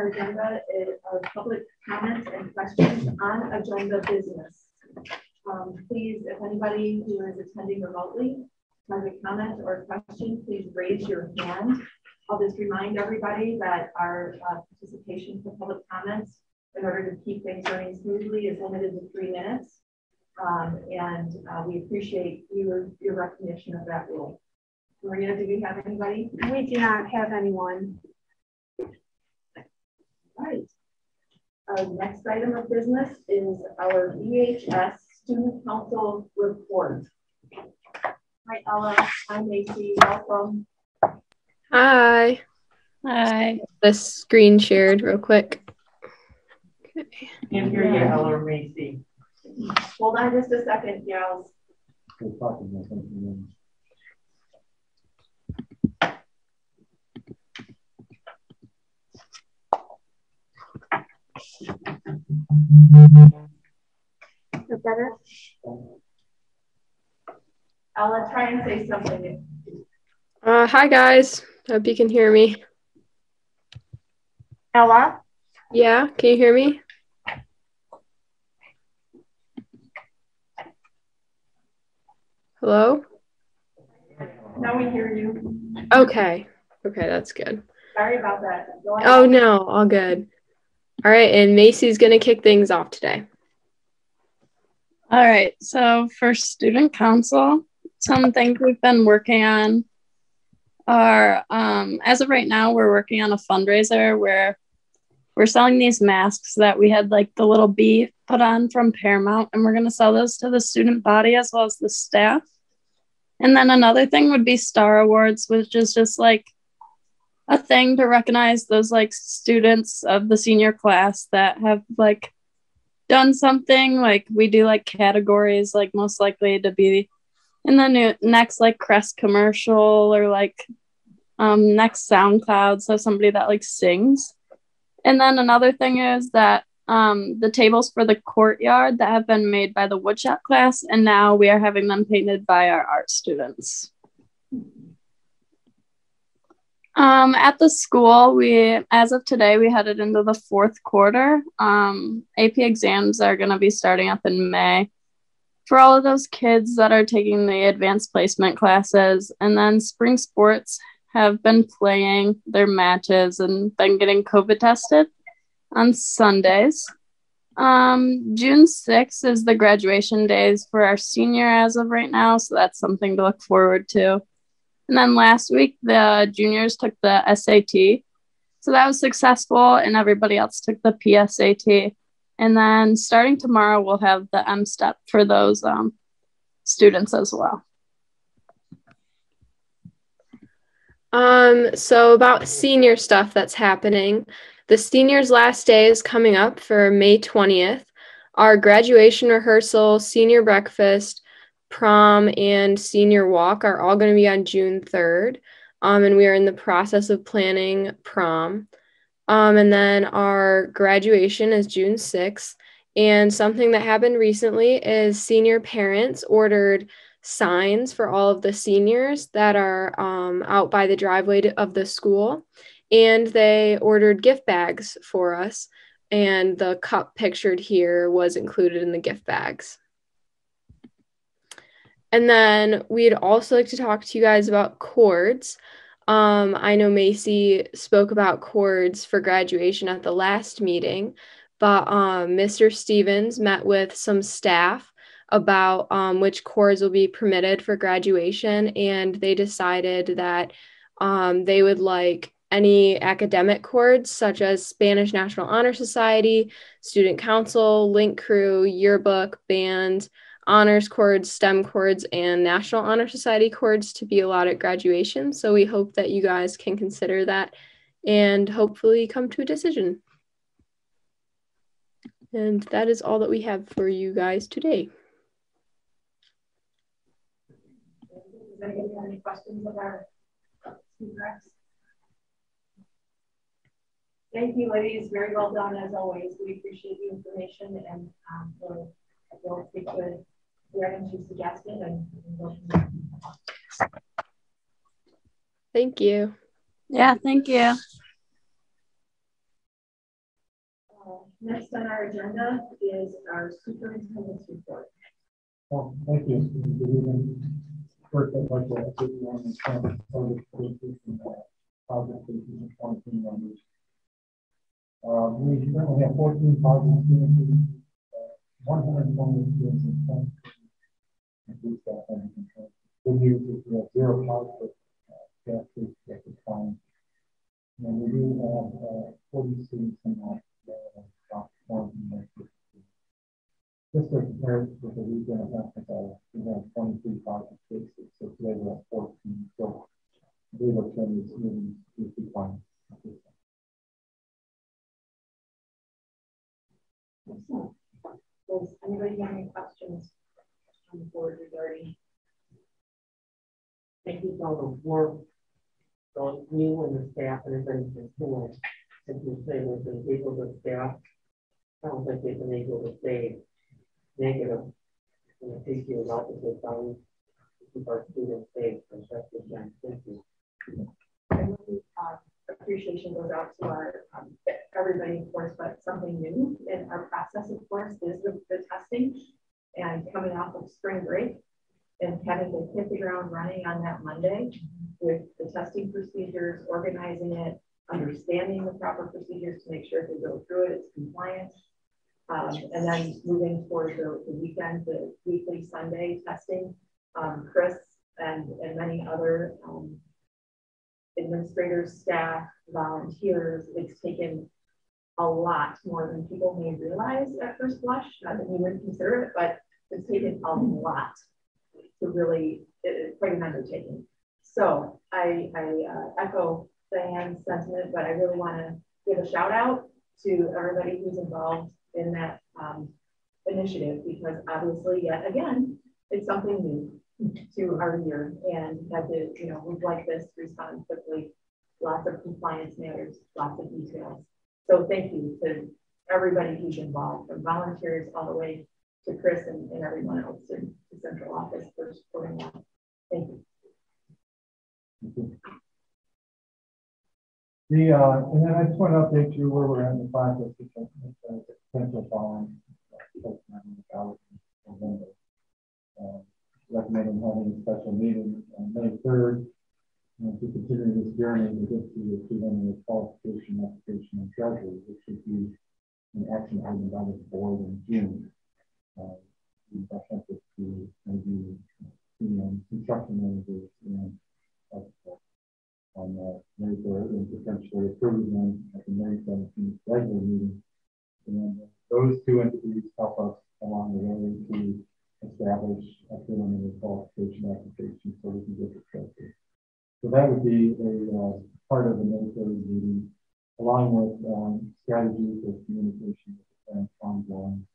our agenda is our public comments and questions on agenda business. Um, please, if anybody who is attending remotely has a comment or question, please raise your hand. I'll just remind everybody that our uh, participation for public comments in order to keep things running smoothly is limited to three minutes. Um, and uh, we appreciate your, your recognition of that rule. Maria, do we have anybody? We do not have anyone. All right. Our next item of business is our BHS Student Council report. Hi, Ella. Hi, Macy. Welcome. Hi. Hi. This screen shared real quick. Okay. Can't hear you, Ella or Macy. Hold on just a second, gals. Is better? Ella, try and say something. Uh, hi, guys. Hope you can hear me. Ella? Yeah, can you hear me? Hello? Now we hear you. Okay. Okay, that's good. Sorry about that. Oh, no, all good. All right, and Macy's going to kick things off today. All right, so for student council, some things we've been working on are, um, as of right now, we're working on a fundraiser where we're selling these masks that we had like the little bee put on from Paramount, and we're going to sell those to the student body as well as the staff. And then another thing would be Star Awards, which is just like a thing to recognize those like students of the senior class that have like done something. Like we do like categories, like most likely to be in the new next like crest commercial or like um next SoundCloud, so somebody that like sings. And then another thing is that um, the tables for the courtyard that have been made by the woodshop class, and now we are having them painted by our art students. Um, at the school, we, as of today, we headed into the fourth quarter. Um, AP exams are going to be starting up in May for all of those kids that are taking the advanced placement classes. And then spring sports have been playing their matches and been getting COVID tested on Sundays. Um, June 6th is the graduation days for our senior as of right now. So that's something to look forward to. And then last week, the juniors took the SAT. So that was successful, and everybody else took the PSAT. And then starting tomorrow, we'll have the M-STEP for those um, students as well. Um, so about senior stuff that's happening. The seniors' last day is coming up for May 20th. Our graduation rehearsal, senior breakfast, prom and senior walk are all going to be on June 3rd. Um, and we are in the process of planning prom. Um, and then our graduation is June 6th. And something that happened recently is senior parents ordered signs for all of the seniors that are um, out by the driveway of the school. And they ordered gift bags for us. And the cup pictured here was included in the gift bags. And then we'd also like to talk to you guys about cords. Um, I know Macy spoke about cords for graduation at the last meeting, but um, Mr. Stevens met with some staff about um, which cords will be permitted for graduation, and they decided that um, they would like any academic cords such as Spanish National Honor Society, Student Council, Link Crew, Yearbook, Band, honors cords, STEM cords, and National Honor Society cords to be allowed at graduation. So we hope that you guys can consider that and hopefully come to a decision. And that is all that we have for you guys today. Any questions about our Thank you, ladies. Very well done, as always. We appreciate the information and um, we'll, we'll stick with the items suggested and Thank you. Yeah, thank you. Uh, next on our agenda is our superintendent's report. Well, thank you. Good evening. First, I'd like to take you on the campus public safety and uh, project and twenty team. Uh, we currently have fourteen positive students, uh, one hundred and twenty students in twenty. Good news is we have zero positive uh, at the time. And we do have uh, forty students in that. Just to compare with the weekend of Mexico, we have 23 positive cases, so today we have 14. So I believe our trend is moving to decline. Does anybody have any questions regarding? Thank you for all the work, both you and the staff and everybody's been doing. As you say, we've been able to staff, sounds like they've been able to stay negative. And I think you're about to get down to keep our students safe, and good, Jen. Thank you. And uh, appreciation goes out to our um, everybody, of course, but something new in our process, of course, is the, the testing and coming off of spring break and having to hit the ground running on that Monday with the testing procedures, organizing it, understanding the proper procedures to make sure they go through it, it's compliant. Um, and then moving toward the, the weekend, the weekly Sunday testing. Um, Chris and, and many other um, administrators, staff, volunteers, it's taken a lot more than people may realize at first blush. Not that you wouldn't consider it, but it's taken a lot to really, it's quite an undertaking. So I, I uh, echo Diane's sentiment, but I really want to give a shout out to everybody who's involved in that um, initiative because obviously, yet again, it's something new to our year and had to, you know, move like this, respond quickly, lots of compliance matters, lots of details. So thank you to everybody who's involved, from volunteers all the way to Chris and, and everyone else in the central office for supporting that. Thank you. The, uh, and then I just want to update you where we're at in the process of uh, potential following November. Uh, recommending having a special meeting on May 3rd uh, to continue this journey to get to the preliminary qualification application and treasury, which should be an action item by the board in June. Uh, we have to maybe you know, construction managers and uh, on uh, May 3rd and potentially approving at the May 17th regular meeting. And uh, those two entities help us along the way to establish a preliminary qualification application so we can get the treasury. So that would be a uh, part of the 3rd meeting, along with um, strategies for communication with the parents ongoing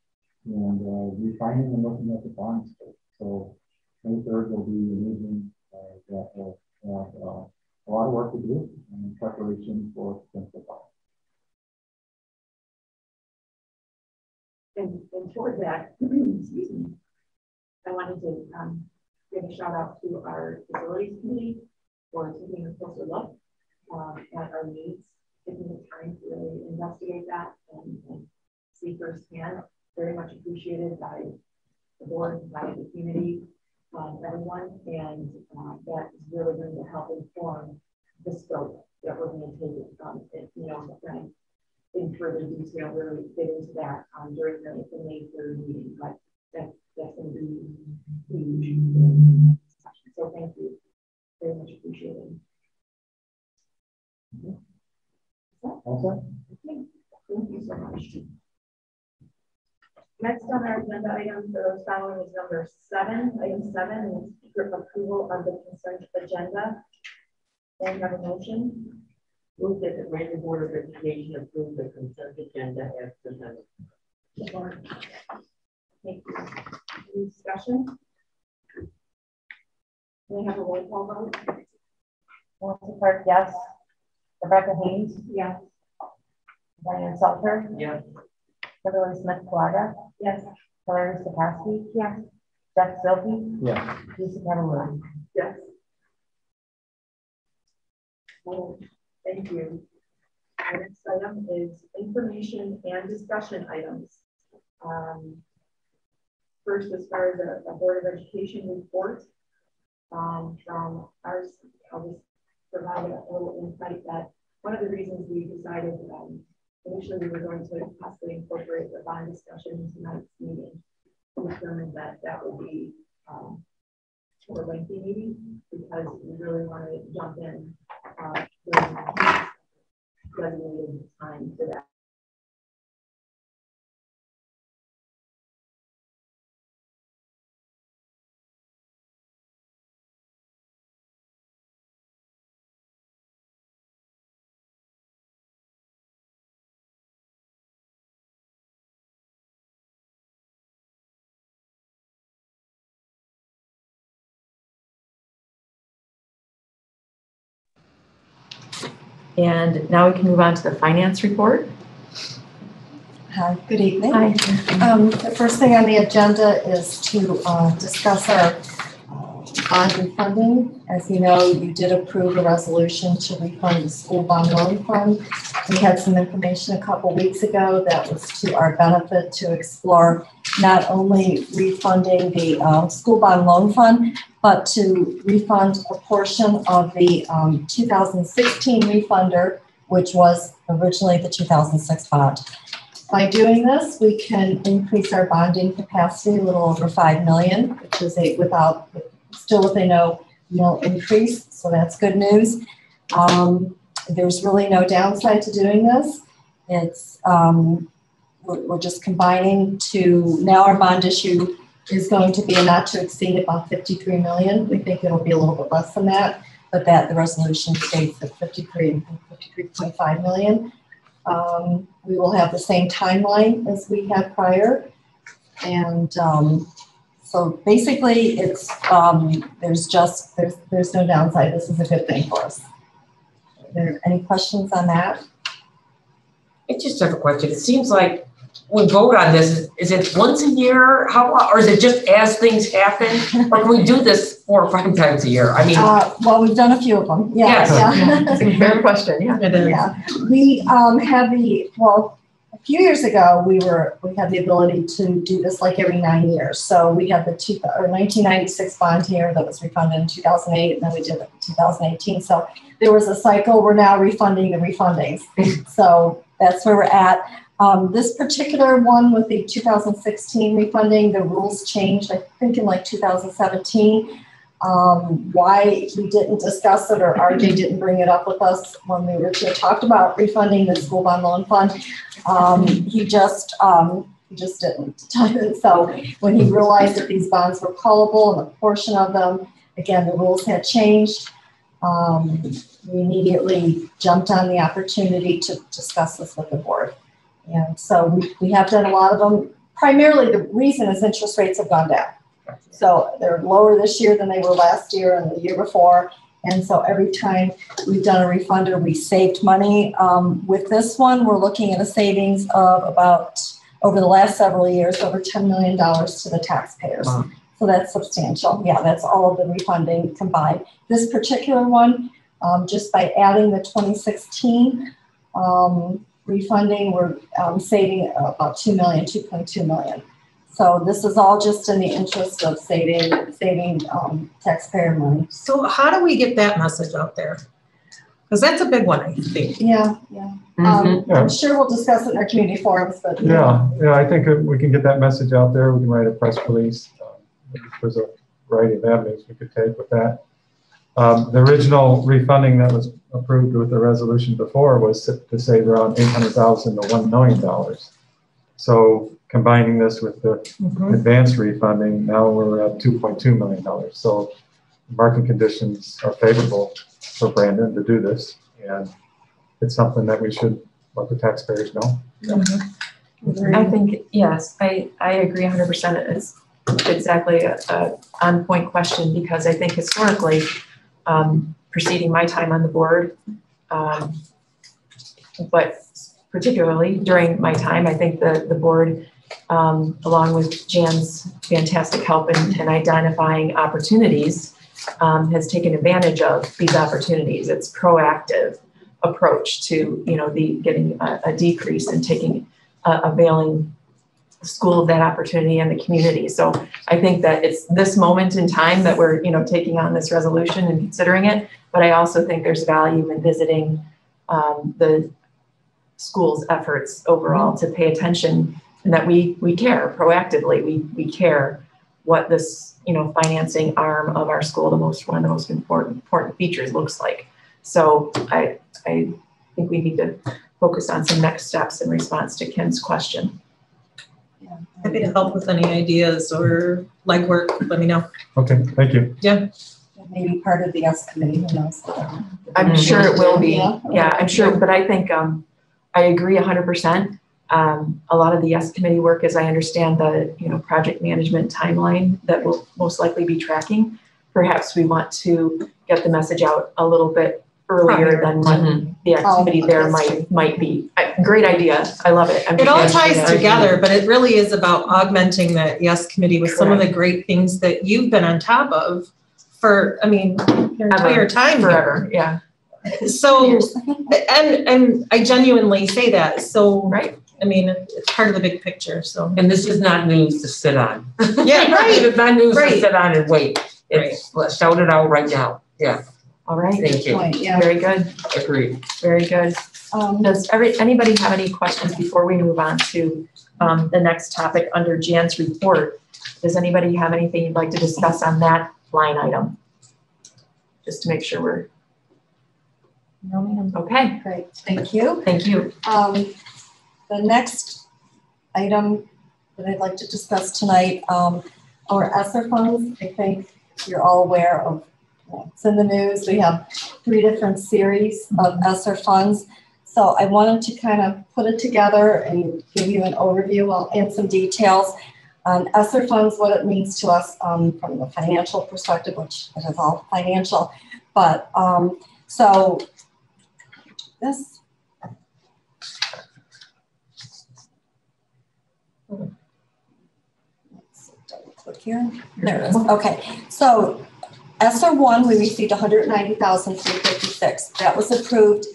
and uh, refining and looking at the bond scope. So May 3rd will be an uh, that will have uh, a lot of work to do in preparation for potential bond. And, and toward that, excuse me, I wanted to um, give a shout out to our facilities committee for taking a closer look um, at our needs, taking the time to really investigate that and, and see firsthand. Very much appreciated by the board, by the community, um, everyone, and uh, that is really going to help inform the scope that we're going to take it from. It, you know, going in further detail, really get into that um, during the, the May 3rd meeting, but that's, that's going to be huge. So thank you. Very much appreciated. Okay. Thank you so much. Next on our agenda item for those following is number seven. Item seven is approval of the consent agenda. And have a motion. Move that the Brandon Board of Education approve the consent agenda as presented. Thank you. Any discussion? May I have a roll call vote? Melissa Clark, yes. Rebecca Haynes, Yes. Diane Salter, Yes. Kimberly Smith Colaga, Yes. Hillary Stokowski, Yes. Jeff Zilke, Yes. Lisa Cameron. Yes. Thank you. Our next item is information and discussion items. Um, First, as far as a, a Board of Education report, um, from ours, I'll just provide a little insight that one of the reasons we decided, um, initially we were going to possibly incorporate the bond discussion in tonight's meeting. We determined that that would be, um, more lengthy meeting because we really want to jump in uh, designated time for that. And now we can move on to the finance report. Hi, good evening. Um, the first thing on the agenda is to, uh, discuss our bond refunding. As you know, you did approve a resolution to refund the school bond loan fund. We had some information a couple weeks ago that was to our benefit to explore not only refunding the, um, school bond loan fund, but to refund a portion of the, um, two thousand sixteen refunder, which was originally the two thousand six bond. By doing this, we can increase our bonding capacity a little over five million, which is a without, still with a no, no increase, so that's good news. Um, there's really no downside to doing this. It's, um, we're, we're just combining to, now our bond issue is going to be not to exceed about fifty-three million. We think it'll be a little bit less than that, but that the resolution states at 53 and 53.5 million. Um, we will have the same timeline as we had prior. And, um, so basically it's, um, there's just, there's, there's no downside. This is a good thing for us. Are there any questions on that? I just have a question. It seems like we vote on this, is- is it once a year? How, or is it just as things happen? Or can we do this four or five times a year? I mean, Uh, well, we've done a few of them. Yeah, Yes. yeah. Fair question, yeah. Yeah, we um have the, well, a few years ago, we were, we had the ability to do this like every nine years. So we had the two, or nineteen ninety-six bond here that was refunded in two thousand eight, and then we did it in two thousand eighteen. So there was a cycle, we're now refunding the refundings. So that's where we're at. Um, this particular one with the two thousand sixteen refunding, the rules changed, I think in like two thousand seventeen um, why we didn't discuss it or RJ didn't bring it up with us when we originally talked about refunding the school bond loan fund. Um, he just, um, he just didn't. So when he realized that these bonds were callable and a portion of them, again, the rules had changed. Um, we immediately jumped on the opportunity to discuss this with the board. And so we, we have done a lot of them. Primarily, the reason is interest rates have gone down. So they're lower this year than they were last year and the year before. And so every time we've done a refunder, we saved money. Um, with this one, we're looking at a savings of about, over the last several years, over $10 million to the taxpayers. Wow. So that's substantial. Yeah, that's all of the refunding combined. This particular one, um, just by adding the 2016 um, refunding, we're um, saving about 2 million, 2.2 million. So this is all just in the interest of saving, saving um, taxpayer money. So how do we get that message out there? Because that's a big one, I think. Yeah, yeah. mhm. Um, I'm sure we'll discuss it in our community forums, but. Yeah, yeah, I think if we can get that message out there. We can write a press release. Um, There's a variety of avenues we could take with that. Um, the original refunding that was approved with the resolution before was to save around eight hundred thousand to one million dollars. So combining this with the advanced refunding, now we're at two point two million dollars. So market conditions are favorable for Brandon to do this, and it's something that we should let the taxpayers know. I think, yes, I, I agree hundred percent. It's, exactly a, a on-point question because I think historically, um, preceding my time on the board, um, but particularly during my time, I think the, the board, um, along with Jan's fantastic help in, in identifying opportunities, um, has taken advantage of these opportunities. It's proactive approach to, you know, the getting a, a decrease and taking, uh, availing school of that opportunity and the community. So I think that it's this moment in time that we're, you know, taking on this resolution and considering it. But I also think there's value in visiting um, the school's efforts overall to pay attention and that we we care proactively. We we care what this you know financing arm of our school, the most one of the most important important features looks like. So I I think we need to focus on some next steps in response to Kim's question. Happy to help with any ideas or legwork, let me know. Okay, thank you. Yeah. Maybe part of the S committee, who knows? I'm sure it will be. Yeah. Yeah, I'm sure, but I think um, I agree hundred percent. Um, a lot of the yes committee work, as I understand the, you know, project management timeline that we'll most likely be tracking. Perhaps we want to get the message out a little bit earlier than what Mhm. the activity Oh, there okay. might, might be. I- Great idea. I love it. I'm It all just- ties together, but it really is about augmenting that yes committee with some of the great things that you've been on top of for, I mean, your entire time here. Forever, yeah. So, and, and I genuinely say that, so, Right. I mean, it's part of the big picture, so. And this is not news to sit on. Yeah, right, It's not news to right. sit on and wait. It's, let's shout it out right now. Yeah, All right. thank you. Point, yeah. Very good. Agreed. Very good. Um, Does every, anybody have any questions before we move on to um, the next topic under Jan's report? Does anybody have anything you'd like to discuss on that line item? Just to make sure we're, no, ma'am. okay, Great, thank you. thank you. Um, the next item that I'd like to discuss tonight, um, our ESSER funds. I think you're all aware of, it's in the news. We have three different series of ESSER funds. So I wanted to kind of put it together and give you an overview I'll and some details on ESSER funds, what it means to us, um, from the financial perspective, which it is all financial. But, um, so this Let's double Click here. There it is. Okay, so ESSER one, we received 190,356. That was approved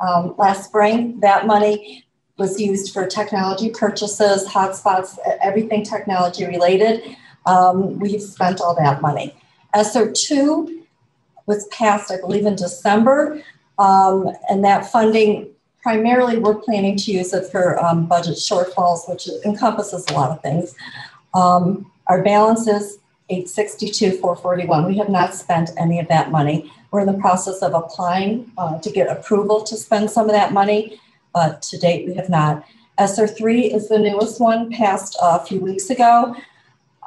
um, last spring. That money was used for technology purchases, hotspots, everything technology related. Um, we've spent all that money. ESSER two was passed, I believe, in December. Um, and that funding primarily we're planning to use it for um, budget shortfalls, which encompasses a lot of things. Um, our balance is 862, 441. We have not spent any of that money. We're in the process of applying uh, to get approval to spend some of that money, but to date we have not. ESSER 3 is the newest one, passed a few weeks ago,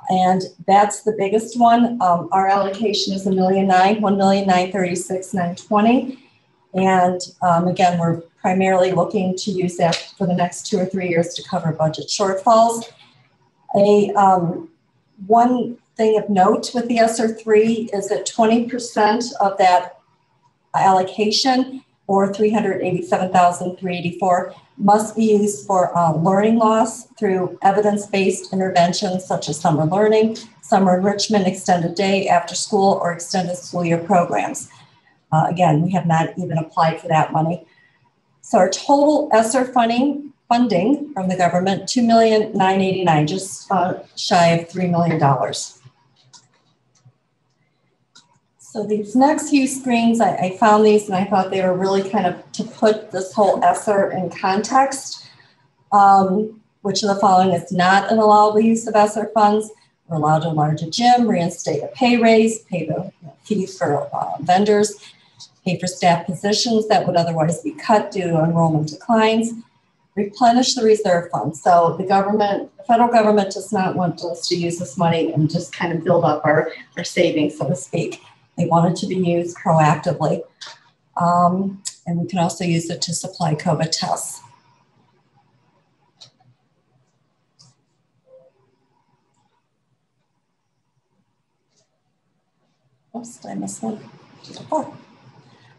and that's the biggest one. Um, our allocation is a million nine, one million nine thirty-six nine twenty. And um, again, we're primarily looking to use that for the next two or three years to cover budget shortfalls. A um, one thing of note with the ESSER 3 is that 20% of that allocation, or 387,384, must be used for uh, learning loss through evidence-based interventions such as summer learning, summer enrichment, extended day, after school, or extended school year programs. Uh, again, we have not even applied for that money. So our total ESSER funding funding from the government, two million nine eighty nine, just uh, shy of three million dollars. So these next few screens, I, I found these and I thought they were really kind of to put this whole ESSER in context. Um, which of the following is not an allowable use of ESSER funds? We're allowed to enlarge a gym, reinstate a pay raise, pay the fees for uh, vendors, pay for staff positions that would otherwise be cut due to enrollment declines, replenish the reserve fund. So the government, the federal government does not want us to use this money and just kind of build up our, our savings, so to speak. They want it to be used proactively. Um, and we can also use it to supply COVID tests. Oops, did I miss one?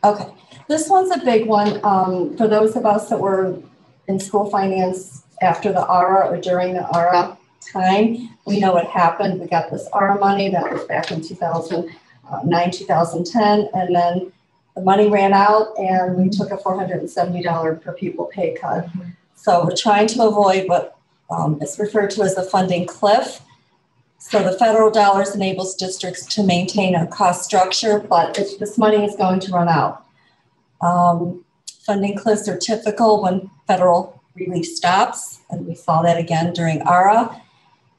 Okay, this one's a big one. Um, for those of us that were in school finance after the ARRA or during the ARRA time, we know what happened. We got this ARRA money that was back in 2009, 2010, and then the money ran out and we took a $470 per pupil pay cut. So we're trying to avoid what um, is referred to as the funding cliff. So the federal dollars enables districts to maintain a cost structure, but this money is going to run out. Um, funding cliffs are typical when federal relief stops, and we saw that again during ARRA.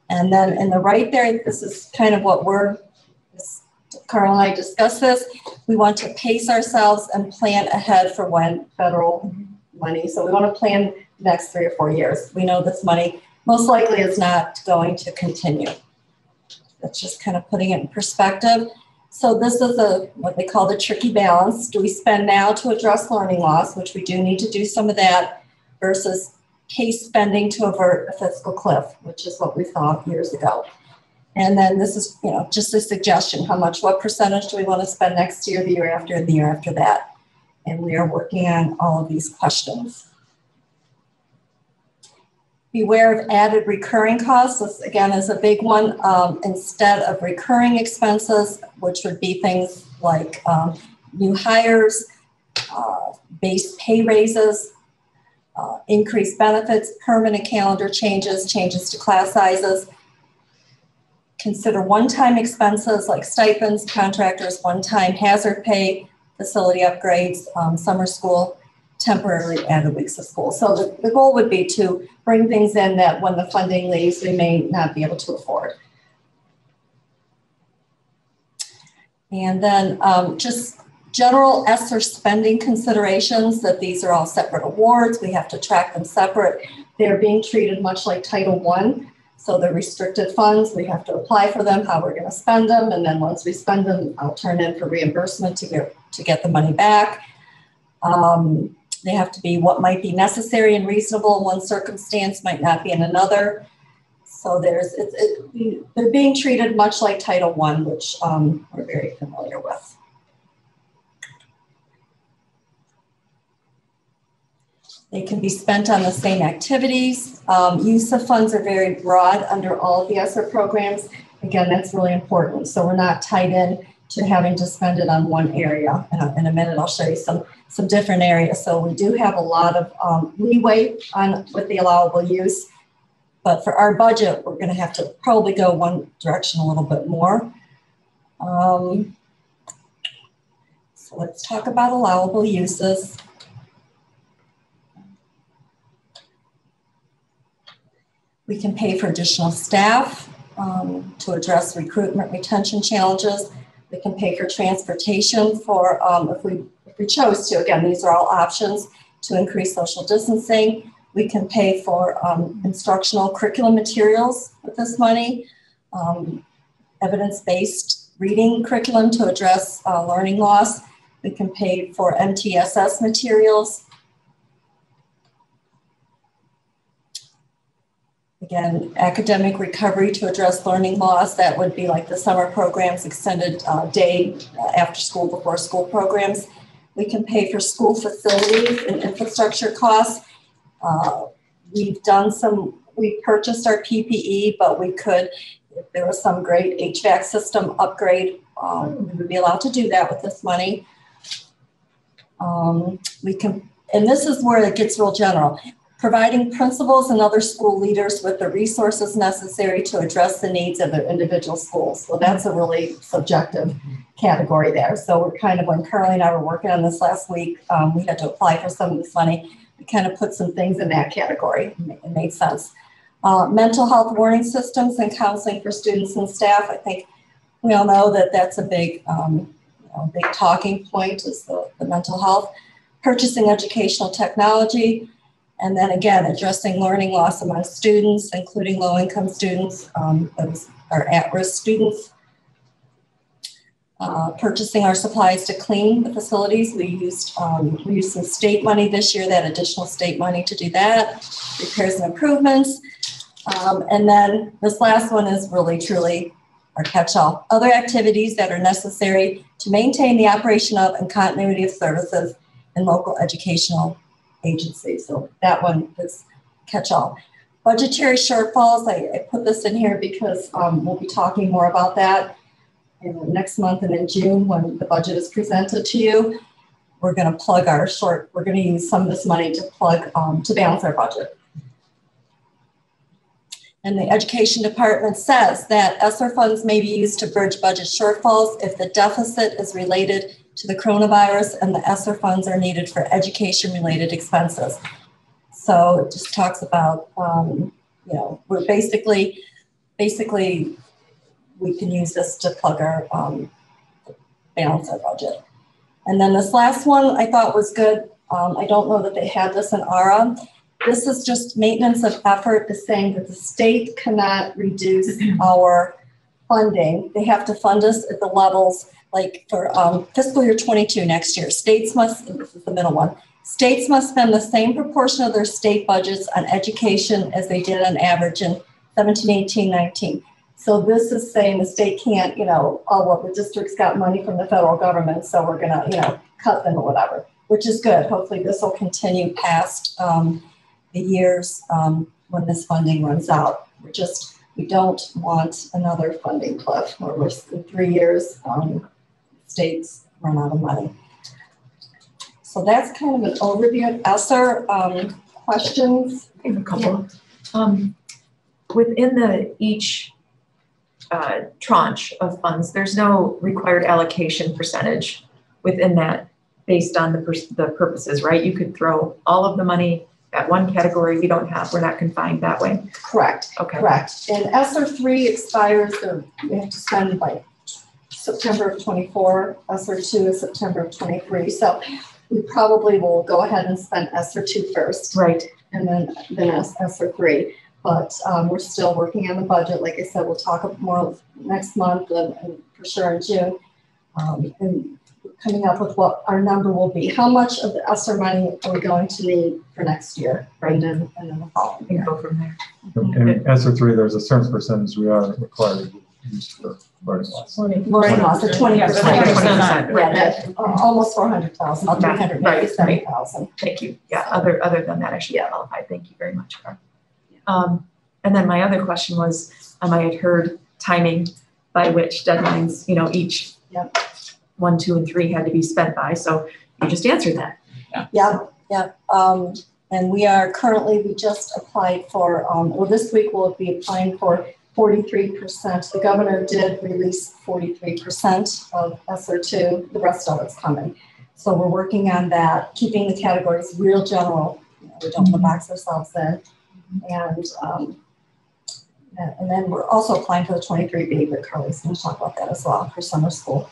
And then in the right there, this is kind of what we're, Carl and I discussed this. We want to pace ourselves and plan ahead for when federal money. So we want to plan the next three or four years. We know this money most likely is not going to continue. That's just kind of putting it in perspective. So this is a what they call the tricky balance. Do we spend now to address learning loss, which we do need to do some of that, versus case spending to avert a fiscal cliff, which is what we thought years ago. And then this is, you know, just a suggestion, how much, what percentage do we want to spend next year, the year after, and the year after that? And we are working on all of these questions. Beware of added recurring costs. This again is a big one. Um, instead of recurring expenses, which would be things like um, new hires, uh, base pay raises, uh, increased benefits, permanent calendar changes, changes to class sizes. Consider one-time expenses like stipends, contractors, one-time hazard pay, facility upgrades, um, summer school, temporarily added weeks of school. So the, the goal would be to bring things in that when the funding leaves, we may not be able to afford. And then um, just general ESSER spending considerations that these are all separate awards. We have to track them separate. They're being treated much like Title I. So the restricted funds, we have to apply for them, how we're going to spend them. And then once we spend them, I'll turn in for reimbursement to get, to get the money back. Um, they have to be what might be necessary and reasonable in one circumstance, might not be in another. So there's, it, it, they're being treated much like Title I, which um, we're very familiar with. They can be spent on the same activities. Um, use of funds are very broad under all of the ESSER programs. Again, that's really important. So we're not tied in to having to spend it on one area. In a, in a minute, I'll show you some, some different areas. So we do have a lot of um, leeway on with the allowable use. But for our budget, we're going to have to probably go one direction a little bit more. Um, so let's talk about allowable uses. We can pay for additional staff um, to address recruitment retention challenges. We can pay for transportation for um, if we if we chose to. Again, these are all options to increase social distancing. We can pay for um, instructional curriculum materials with this money, um, evidence-based reading curriculum to address uh, learning loss. We can pay for MTSS materials. Again, academic recovery to address learning loss. That would be like the summer programs, extended uh, day, uh, after school, before school programs. We can pay for school facilities and infrastructure costs. Uh, we've done some, we purchased our PPE, but we could, if there was some great HVAC system upgrade, um, we would be allowed to do that with this money. Um, we can, and this is where it gets real general providing principals and other school leaders with the resources necessary to address the needs of their individual schools. Well, that's a really subjective category there. So we're kind of, when Carly and I were working on this last week, um, we had to apply for some of this money. We kind of put some things in that category. It made sense. Uh, mental health warning systems and counseling for students and staff. I think we all know that that's a big, um, you know, big talking point is the, the mental health. Purchasing educational technology, and then again, addressing learning loss among students, including low-income students, um, at-risk students. Uh, purchasing our supplies to clean the facilities. We used um, we used some state money this year, that additional state money to do that. Repairs and improvements. Um, and then this last one is really truly our catch-all. Other activities that are necessary to maintain the operation of and continuity of services in local educational agencies. So that one is catch-all. Budgetary shortfalls, I, I put this in here because um, we'll be talking more about that in next month and in June when the budget is presented to you. We're going to plug our short, we're going to use some of this money to plug, um, to balance our budget. And the education department says that ESSER funds may be used to bridge budget shortfalls if the deficit is related to the coronavirus and the ESSER funds are needed for education related expenses. So it just talks about, um, you know, we're basically, basically, we can use this to plug our, um, balance our budget. And then this last one I thought was good. Um, I don't know that they had this in ARRA. This is just maintenance of effort, the saying that the state cannot reduce our funding. They have to fund us at the levels like for um, fiscal year 22 next year. States must, this is the middle one, states must spend the same proportion of their state budgets on education as they did on average in 17, 18, 19. So this is saying the state can't, you know, oh, well, the district's got money from the federal government, so we're gonna, you know, cut them or whatever, which is good. Hopefully this will continue past um, the years um, when this funding runs out. We're just, we don't want another funding cliff where we're in three years, um, states run out of money. So that's kind of an overview of ESSER. Um, questions? I have a couple. Um, within the each uh, tranche of funds, there's no required allocation percentage within that based on the, the purposes, right? You could throw all of the money at one category. We don't have, we're not confined that way. Correct. Okay. Correct. And ESSER three expires, the, we have to spend by September of twenty-four, ESSER two is September of twenty-three. So we probably will go ahead and spend ESSER two first Right. and then, then Es- ESSER three. But, um, we're still working on the budget. Like I said, we'll talk more next month and, and for sure in June. Um, and coming up with what our number will be. How much of the ESSER money are we going to need for next year? And then, and then the following We year. can go from there. In ESSER three, there's a certain percentage we are required to use for learning loss. Learning loss, the twenty Yeah, percent. 20%, Yeah, that, uh, almost four hundred thousand, Okay, right. Thank you. Yeah, other, other than that, I should be qualified. Thank you very much, Carl. Um, and then my other question was, um, I had heard timing by which deadlines, you know, each Yep. one, two, and three had to be spent by, so you just answered that. Yeah, yeah, um, and we are currently, we just applied for, um, well, this week we'll be applying for forty-three percent. The governor did release forty-three percent of ESSER two, the rest of it's coming. So we're working on that, keeping the categories real general, you know, we don't wanna box ourselves in. And, um, and then we're also applying for the twenty-three B, but Carly's gonna talk about that as well for summer school.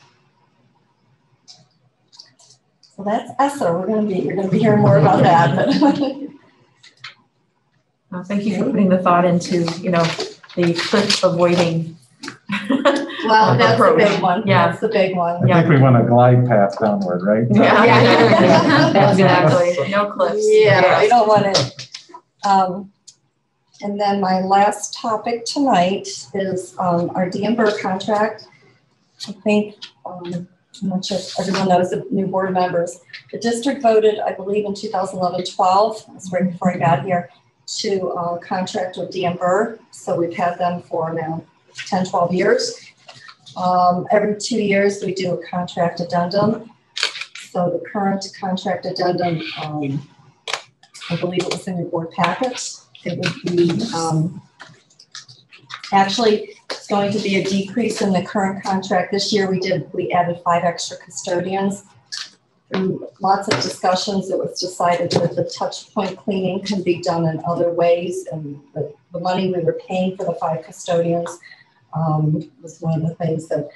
So that's ESSER. We're gonna be, you're gonna be hearing more about that, thank you for putting the thought into, you know, the cliff avoiding. Well, that's the approach. big one. Yeah. That's the big one. I think we want a glide path downward, right? Yeah. Exactly, no cliffs. Yeah, we don't want it. Um, and then my last topic tonight is, um, our DM Burr contract. I think, um, I'm not sure if everyone knows the new board members. The district voted, I believe, in 2011, 12, that's right before I got here, to, uh, contract with Burr. So we've had them for now 10, 12 years. Um, every two years, we do a contract addendum. So the current contract addendum, um, I believe it was in your board packet. It would be, um, actually, it's going to be a decrease in the current contract. This year, we did, we added five extra custodians. Through lots of discussions, it was decided that the touch point cleaning can be done in other ways. And the, the money we were paying for the five custodians um, was one of the things that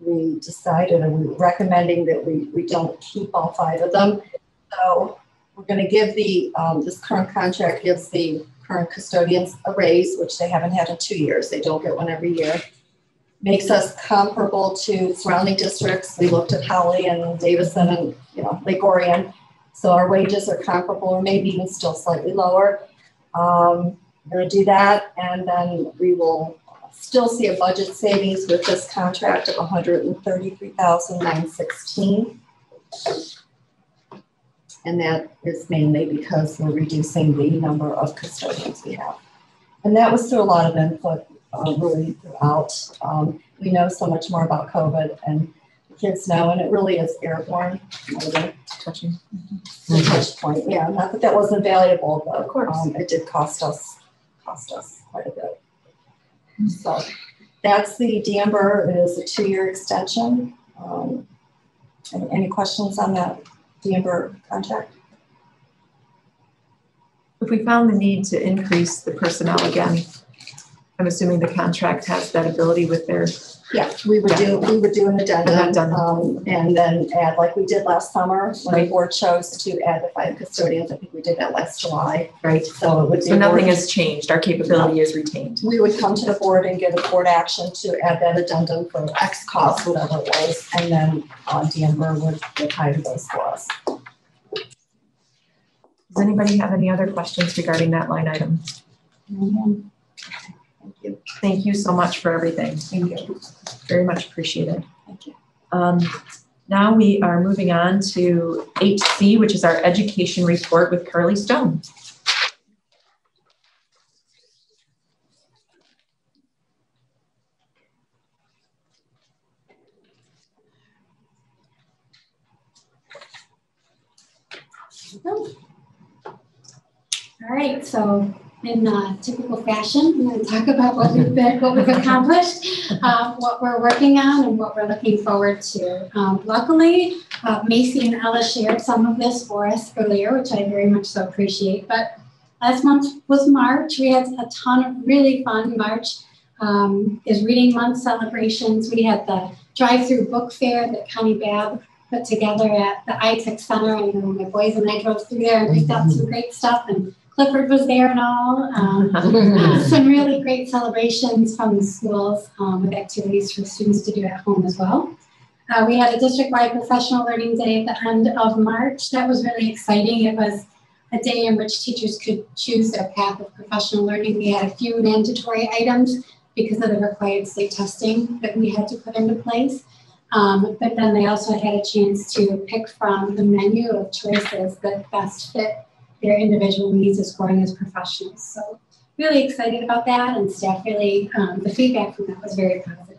we decided and we were recommending that we, we don't keep all five of them. So we're going to give the, um, this current contract gives the current custodians a raise, which they haven't had in two years. They don't get one every year. Makes us comparable to surrounding districts. We looked at Holly and Davison and, you know, Lake Orion. So our wages are comparable or maybe even still slightly lower. Um, we're to do that and then we will still see a budget savings with this contract of hundred and thirty-three thousand nine sixteen. And that is mainly because we're reducing the number of custodians we have. And that was through a lot of input, uh, really throughout. Um, we know so much more about COVID and the kids know, and it really is airborne Touching. the touch point. Yeah, not that that wasn't valuable, but Of course. um, it did cost us, cost us quite a bit. So that's the Danber, it is a two-year extension. Um, any, any questions on that Danber contract? If we found the need to increase the personnel again, I'm assuming the contract has that ability with their, Yeah, we would do, we would do an addendum, addendum. um, and then add, like we did last summer, when the Right. board chose to add the five custodians, I think we did that last July. right? So it would be. So nothing has changed, our capability is retained. we would come to the board and get a board action to add that addendum for X cost, whatever it was, and then uh, Danber would, would hire those for us. Does anybody have any other questions regarding that line item? Thank you. Thank you so much for everything. Thank you. Very much appreciated. Thank you. Um, now we are moving on to eight C, which is our education report with Carly Stone. All right, so in uh, typical fashion, to talk about what we've been, what we've accomplished, uh, what we're working on, and what we're looking forward to. Um, luckily, uh, Macy and Ella shared some of this for us earlier, which I very much so appreciate. But last month was March. We had a ton of really fun March um, is Reading Month celebrations. We had the drive-through book fair that Connie Babb put together at the iTech Center. I know my boys and I drove through there and picked out some great stuff and Clifford was there and all. Um, some really great celebrations from the schools um, with activities for students to do at home as well. Uh, we had a district-wide professional learning day at the end of March. That was really exciting. It was a day in which teachers could choose their path of professional learning. We had a few mandatory items because of the required state testing that we had to put into place. Um, but then they also had a chance to pick from the menu of choices that best fit their individual needs as growing as professionals. So really excited about that and staff really, um, the feedback from that was very positive.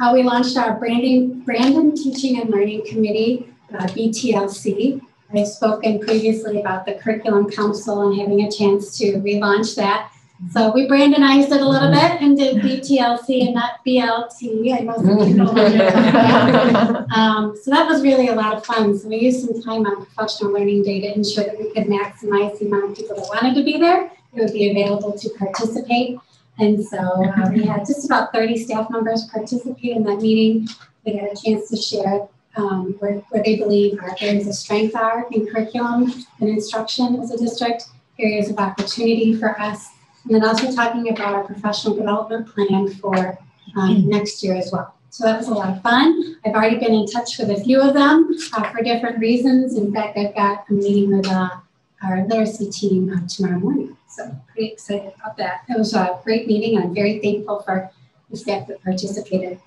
Uh, we launched our branding, Brandon Teaching and Learning Committee, uh, BTLC. I've spoken previously about the Curriculum Council and having a chance to relaunch that. So we Brandonized it a little bit and did BTLC and not BLT. I know some people that. Um, so that was really a lot of fun. So we used some time on professional learning day to ensure that we could maximize the amount of people that wanted to be there. It would be available to participate. And so uh, we had just about 30 staff members participate in that meeting. They got a chance to share um, where, where they believe our areas of strength are in curriculum and instruction as a district, areas of opportunity for us, and then also talking about our professional development plan for um, next year as well. So that was a lot of fun. I've already been in touch with a few of them uh, for different reasons. In fact, I've got a meeting with uh, our literacy team uh, tomorrow morning. So pretty excited about that. It was a great meeting. I'm very thankful for the staff that participated.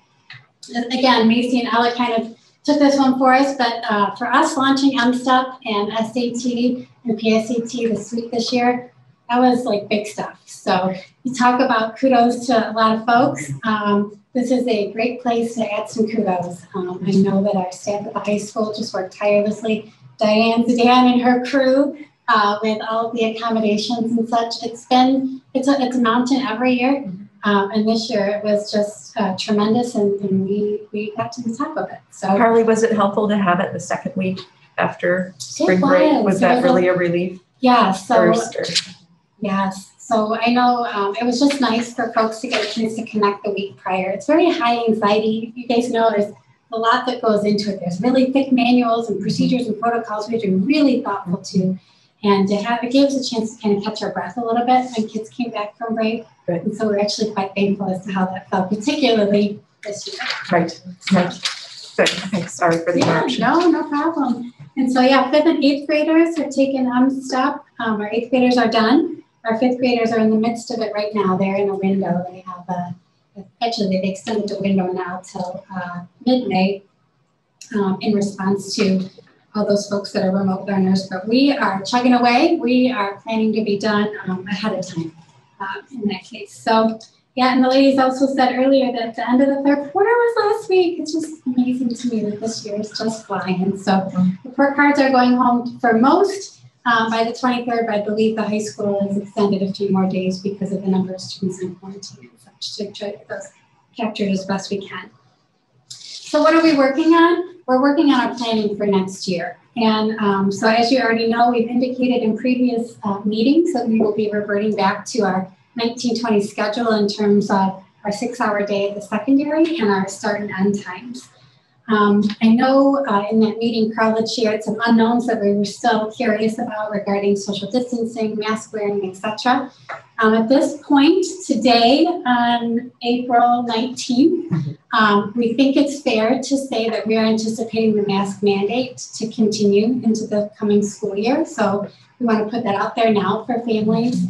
And again, Macy and Ella kind of took this one for us, but uh, for us launching M-STEP and SAT and PSAT this week this year, that was like big stuff. So you talk about kudos to a lot of folks. Um, this is a great place to add some kudos. Um, I know that our staff at the high school just worked tirelessly. Diane Zidane and her crew uh, with all of the accommodations and such. It's been, it's a, it's a mountain every year. Um, and this year it was just uh, tremendous and, and we, we got to the top of it. So Carly, was it helpful to have it the second week after spring break? was. Was There that was really a relief yeah, so first? or- Yes. So I know um, it was just nice for folks to get a chance to connect the week prior. It's very high anxiety. You guys know there's a lot that goes into it. There's really thick manuals and procedures and protocols we have to be really thoughtful to. And to have it gives a chance to kind of catch our breath a little bit when kids came back from break. Good. And so we're actually quite thankful as to how that felt, particularly this year. Right, right. Good, okay, sorry for the Yeah, interruption. no, no problem. And so, yeah, fifth and eighth graders have taken um step. Um, our eighth graders are done. Our fifth graders are in the midst of it right now. They're in a window. They have a, actually they extended the window now till uh, mid-May um, in response to all those folks that are remote learners. But we are chugging away. We are planning to be done um, ahead of time uh, in that case. So yeah, and the ladies also said earlier that the end of the third quarter was last week. It's just amazing to me that this year is just flying. So report cards are going home for most um, by the 23rd, I believe the high school has extended a few more days because of the number of students in quarantine and such to try to get those captured as best we can. So what are we working on? We're working on our planning for next year. And um, so as you already know, we've indicated in previous uh, meetings that we will be reverting back to our 1920 schedule in terms of our six hour day at the secondary and our start and end times. Um, I know uh, in that meeting, Carl had shared some unknowns that we were still curious about regarding social distancing, mask wearing, etc. Um, at this point, today, on April 19th, um, we think it's fair to say that we are anticipating the mask mandate to continue into the coming school year. So we want to put that out there now for families.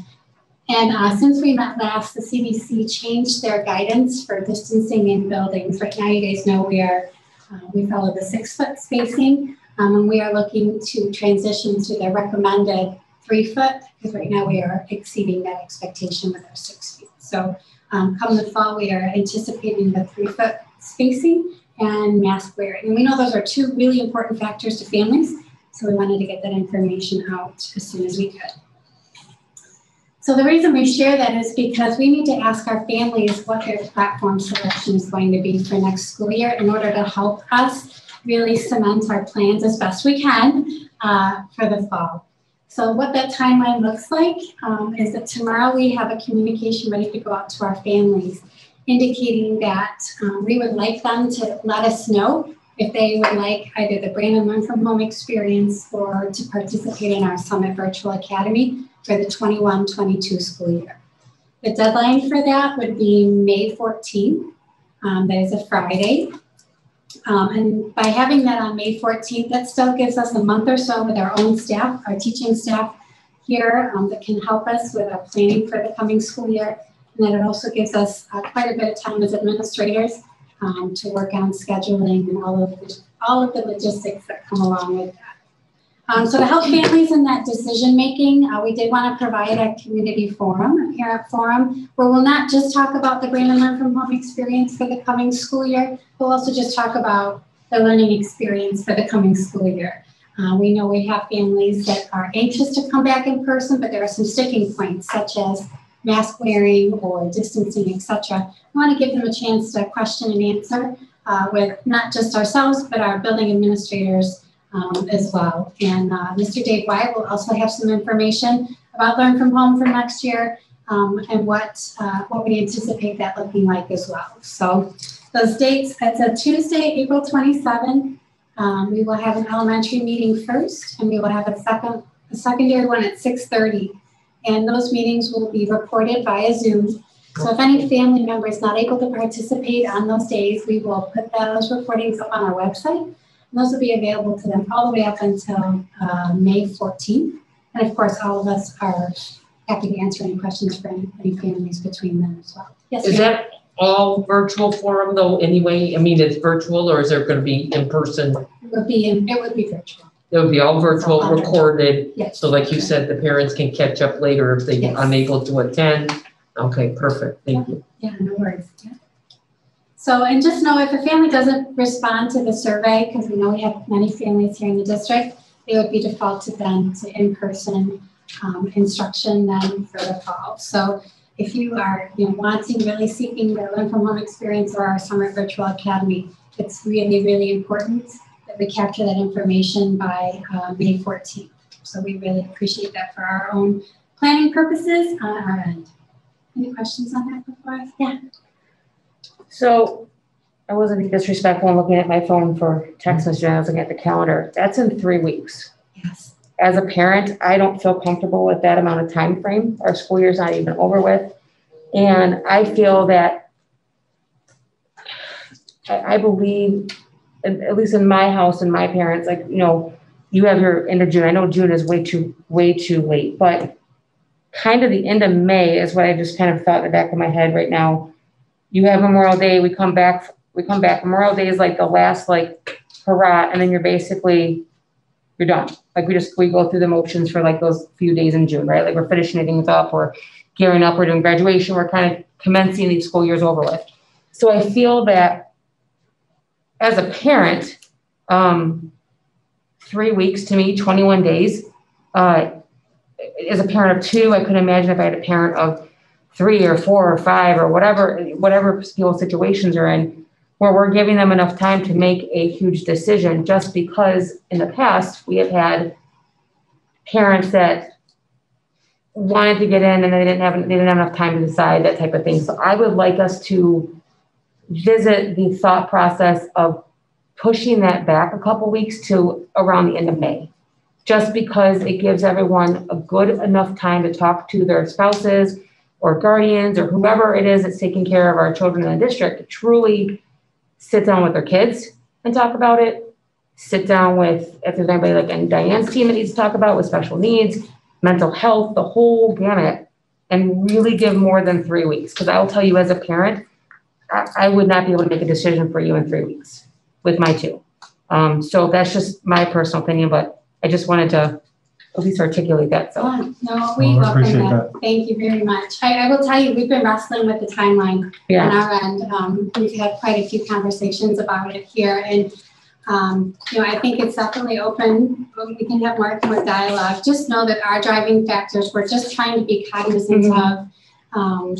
And uh, since we met last, the CDC changed their guidance for distancing in buildings. Right now, you guys know we are uh, we follow the six foot spacing, um, and we are looking to transition to the recommended three foot because right now we are exceeding that expectation with our six feet. So, um, come the fall, we are anticipating the three foot spacing and mask wearing. And we know those are two really important factors to families, so we wanted to get that information out as soon as we could. So the reason we share that is because we need to ask our families what their platform selection is going to be for next school year in order to help us really cement our plans as best we can uh, for the fall. So what that timeline looks like um, is that tomorrow we have a communication ready to go out to our families indicating that um, we would like them to let us know if they would like either the Brandon Learn From Home experience or to participate in our Summit Virtual Academy for the 21-22 school year. The deadline for that would be May 14th. Um, that is a Friday. Um, and by having that on May 14th, that still gives us a month or so with our own staff, our teaching staff here um, that can help us with our planning for the coming school year. And then it also gives us uh, quite a bit of time as administrators um, to work on scheduling and all of the, all of the logistics that come along with. Um, so to help families in that decision making, uh, we did want to provide a community forum, a parent forum, where we'll not just talk about the Brandon Learn from Home experience for the coming school year, we'll also just talk about the learning experience for the coming school year. Uh, we know we have families that are anxious to come back in person, but there are some sticking points such as mask wearing or distancing, etc. We want to give them a chance to question and answer uh, with not just ourselves, but our building administrators um, as well. And uh, Mr. Dave White will also have some information about Learn From Home for next year um, and what, uh, what we anticipate that looking like as well. So those dates, it's a Tuesday, April 27. Um, we will have an elementary meeting first, and we will have a second, a secondary one at 6.30. And those meetings will be recorded via Zoom. So if any family member is not able to participate on those days, we will put those recordings up on our website those will be available to them all the way up until uh, May 14th. And of course, all of us are happy to answer any questions for any, any families between them as well. Yes. Is that all virtual forum though anyway? I mean, it's virtual or is there going to be in person? It would be, in, it would be virtual. It would be all virtual, all recorded. Yes. So like you said, the parents can catch up later if they're Yes. unable to attend. Okay, perfect. Thank you. Yeah, no worries. Yeah. So, and just know if a family doesn't respond to the survey, because we know we have many families here in the district, it would be defaulted then to in-person um, instruction then for the fall. So if you are you know, wanting, really seeking the Learn From Home experience or our Summit Virtual Academy, it's really, really important that we capture that information by uh, May 14th. So we really appreciate that for our own planning purposes on our end. Any questions on that before? I- Yeah. So I wasn't being disrespectful in looking at my phone for text message. I was looking at the calendar. That's in three weeks. Yes. As a parent, I don't feel comfortable with that amount of time frame. Our school year's not even over with. And I feel that I, I believe, at at least in my house and my parents, like, you know, you have your end of June. I know June is way too, way too late, but kind of the end of May is what I just kind of thought in the back of my head right now. You have Memorial Day, we come back, we come back. Memorial Day is like the last like hurrah, and then you're basically you're done. Like we just we go through the motions for like those few days in June, right? Like we're finishing things up, we're gearing up, we're doing graduation, we're kind of commencing these school years over with. So I feel that as a parent, um, three weeks to me, 21 days. Uh, as a parent of two, I couldn't imagine if I had a parent of three or four or five or whatever, whatever people's situations are in, where we're giving them enough time to make a huge decision just because in the past we have had parents that wanted to get in and they didn't have they didn't have enough time to decide that type of thing. So I would like us to visit the thought process of pushing that back a couple weeks to around the end of May. Just because it gives everyone a good enough time to talk to their spouses or guardians or whoever it is that's taking care of our children in the district truly sit down with their kids and talk about it. Sit down with, if there's anybody like in Diane's team that needs to talk about with special needs, mental health, the whole gamut, and really give more than three weeks. Because I will tell you, as a parent, I, I, would not be able to make a decision for you in three weeks with my two. Um, so that's just my personal opinion, but I just wanted to at least articulate that. So no, we well, welcome that. that. Thank you very much. I, I, will tell you, we've been wrestling with the timeline yeah. on our end. Um, we've had quite a few conversations about it here, and um, you know, I think it's definitely open. We can have more more dialogue. Just know that our driving factors. We're just trying to be cognizant mm-hmm. of um,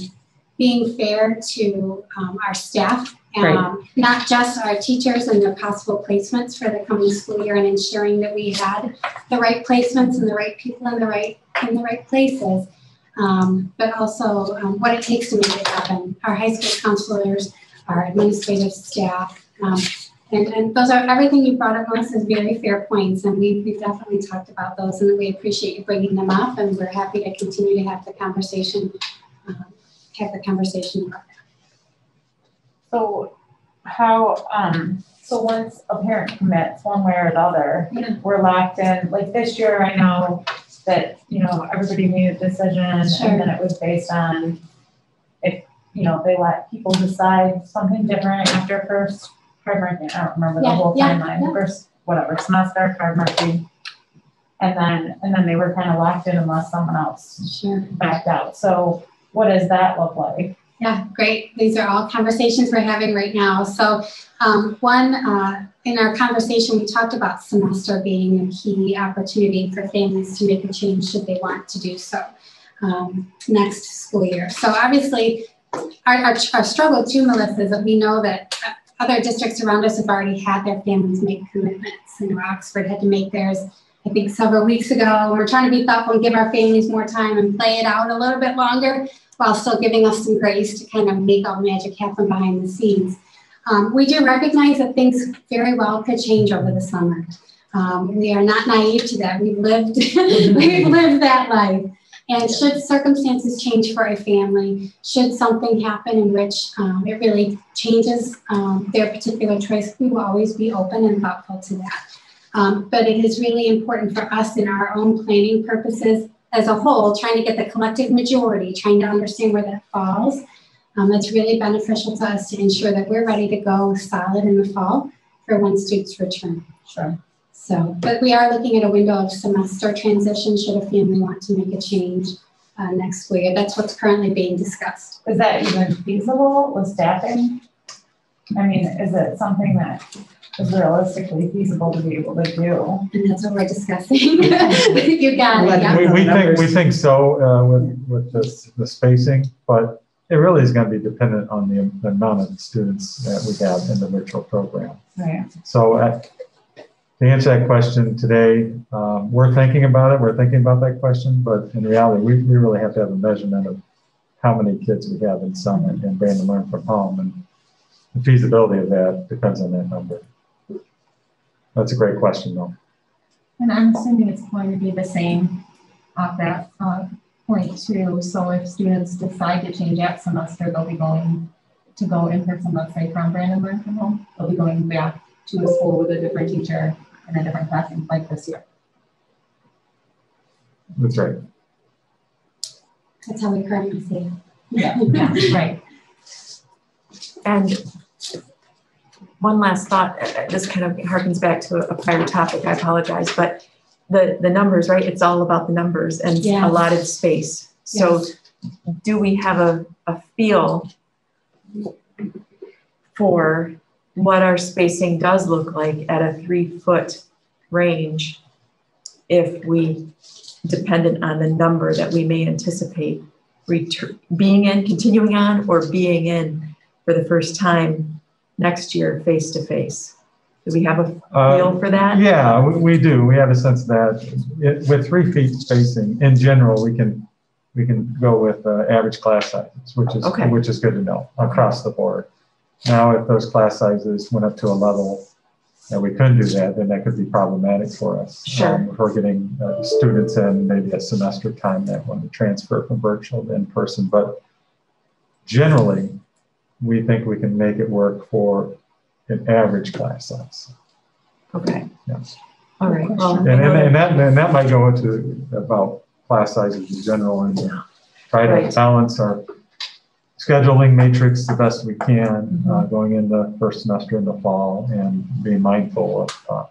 being fair to um, our staff um, not just our teachers and their possible placements for the coming school year and ensuring that we had the right placements and the right people in the right in the right places, um, but also um, what it takes to make it happen. Our high school counselors, our administrative staff, um, and, and those are everything you brought up, Melissa, is very fair points, and we, we've definitely talked about those, and we appreciate you bringing them up, and we're happy to continue to have the conversation, uh, have the conversation about. So how, um, so once a parent commits one way or the other, yeah. we're locked in, like this year, I know that, you know, everybody made a decision sure. and then it was based on if, you know, they let people decide something different after first card marking, I don't remember yeah, the whole yeah, timeline, first, whatever, semester, card marking. And then, and then they were kind of locked in unless someone else sure. backed out. So what does that look like? Yeah, great. These are all conversations we're having right now. So, um, one, uh, in our conversation, we talked about semester being a key opportunity for families to make a change should they want to do so um, next school year. So, obviously, our, our, our struggle too, Melissa, is that we know that other districts around us have already had their families make commitments. And Oxford had to make theirs, I think, several weeks ago. We're trying to be thoughtful and give our families more time and play it out a little bit longer while still giving us some grace to kind of make all the magic happen behind the scenes. Um, we do recognize that things very well could change over the summer. Um, we are not naive to that. We've lived, we've lived that life. And should circumstances change for a family, should something happen in which um, it really changes um, their particular choice, we will always be open and thoughtful to that. Um, but it is really important for us in our own planning purposes as a whole, trying to get the collective majority, trying to understand where that falls. Um, it's really beneficial to us to ensure that we're ready to go solid in the fall for when students return. Sure. So, but we are looking at a window of semester transition should a family want to make a change uh, next year. That's what's currently being discussed. Is that even feasible with staffing? I mean, is it something that is realistically feasible to be able to do. And that's what we're discussing. you got it. Yeah. We, we think we think so uh, with with the, the spacing, but it really is going to be dependent on the, the amount of students that we have in the virtual program. Right. So uh, to answer that question today, um, we're thinking about it. We're thinking about that question, but in reality, we, we really have to have a measurement of how many kids we have in some and, and Brandon learn from home. And the feasibility of that depends on that number. That's a great question, though. And I'm assuming it's going to be the same at that uh, point too. So if students decide to change that semester, they'll be going to go in person, let's say from Brandon Learn from Home. They'll be going back to a school with a different teacher and a different classroom like this year. That's right. That's how we currently see it. Yeah, yeah, right. And one last thought, uh, uh, this kind of harkens back to a prior topic, I apologize, but the, the numbers, right? It's all about the numbers and Yes. of space. So do we have a, a feel for what our spacing does look like at a three foot range if we, dependent on the number that we may anticipate retur- being in, continuing on, or being in for the first time next year face to face? Do we have a Uh, feel for that? Yeah, we, we do. We have a sense of that it, with three feet spacing, in general, we can, we can go with uh, average class sizes, which is, Okay. which is good to know across the board. Now, if those class sizes went up to a level that we couldn't do that, then that could be problematic for us. Sure. Um, If we're getting uh, students in maybe a semester time that want to transfer from virtual to in-person, but generally, we think we can make it work for an average class size. Okay. Yes. All right. Well, And, and, and that, and that might go into about class sizes in general and try to Right. balance our scheduling matrix the best we can, uh, going into first semester in the fall and being mindful of, uh,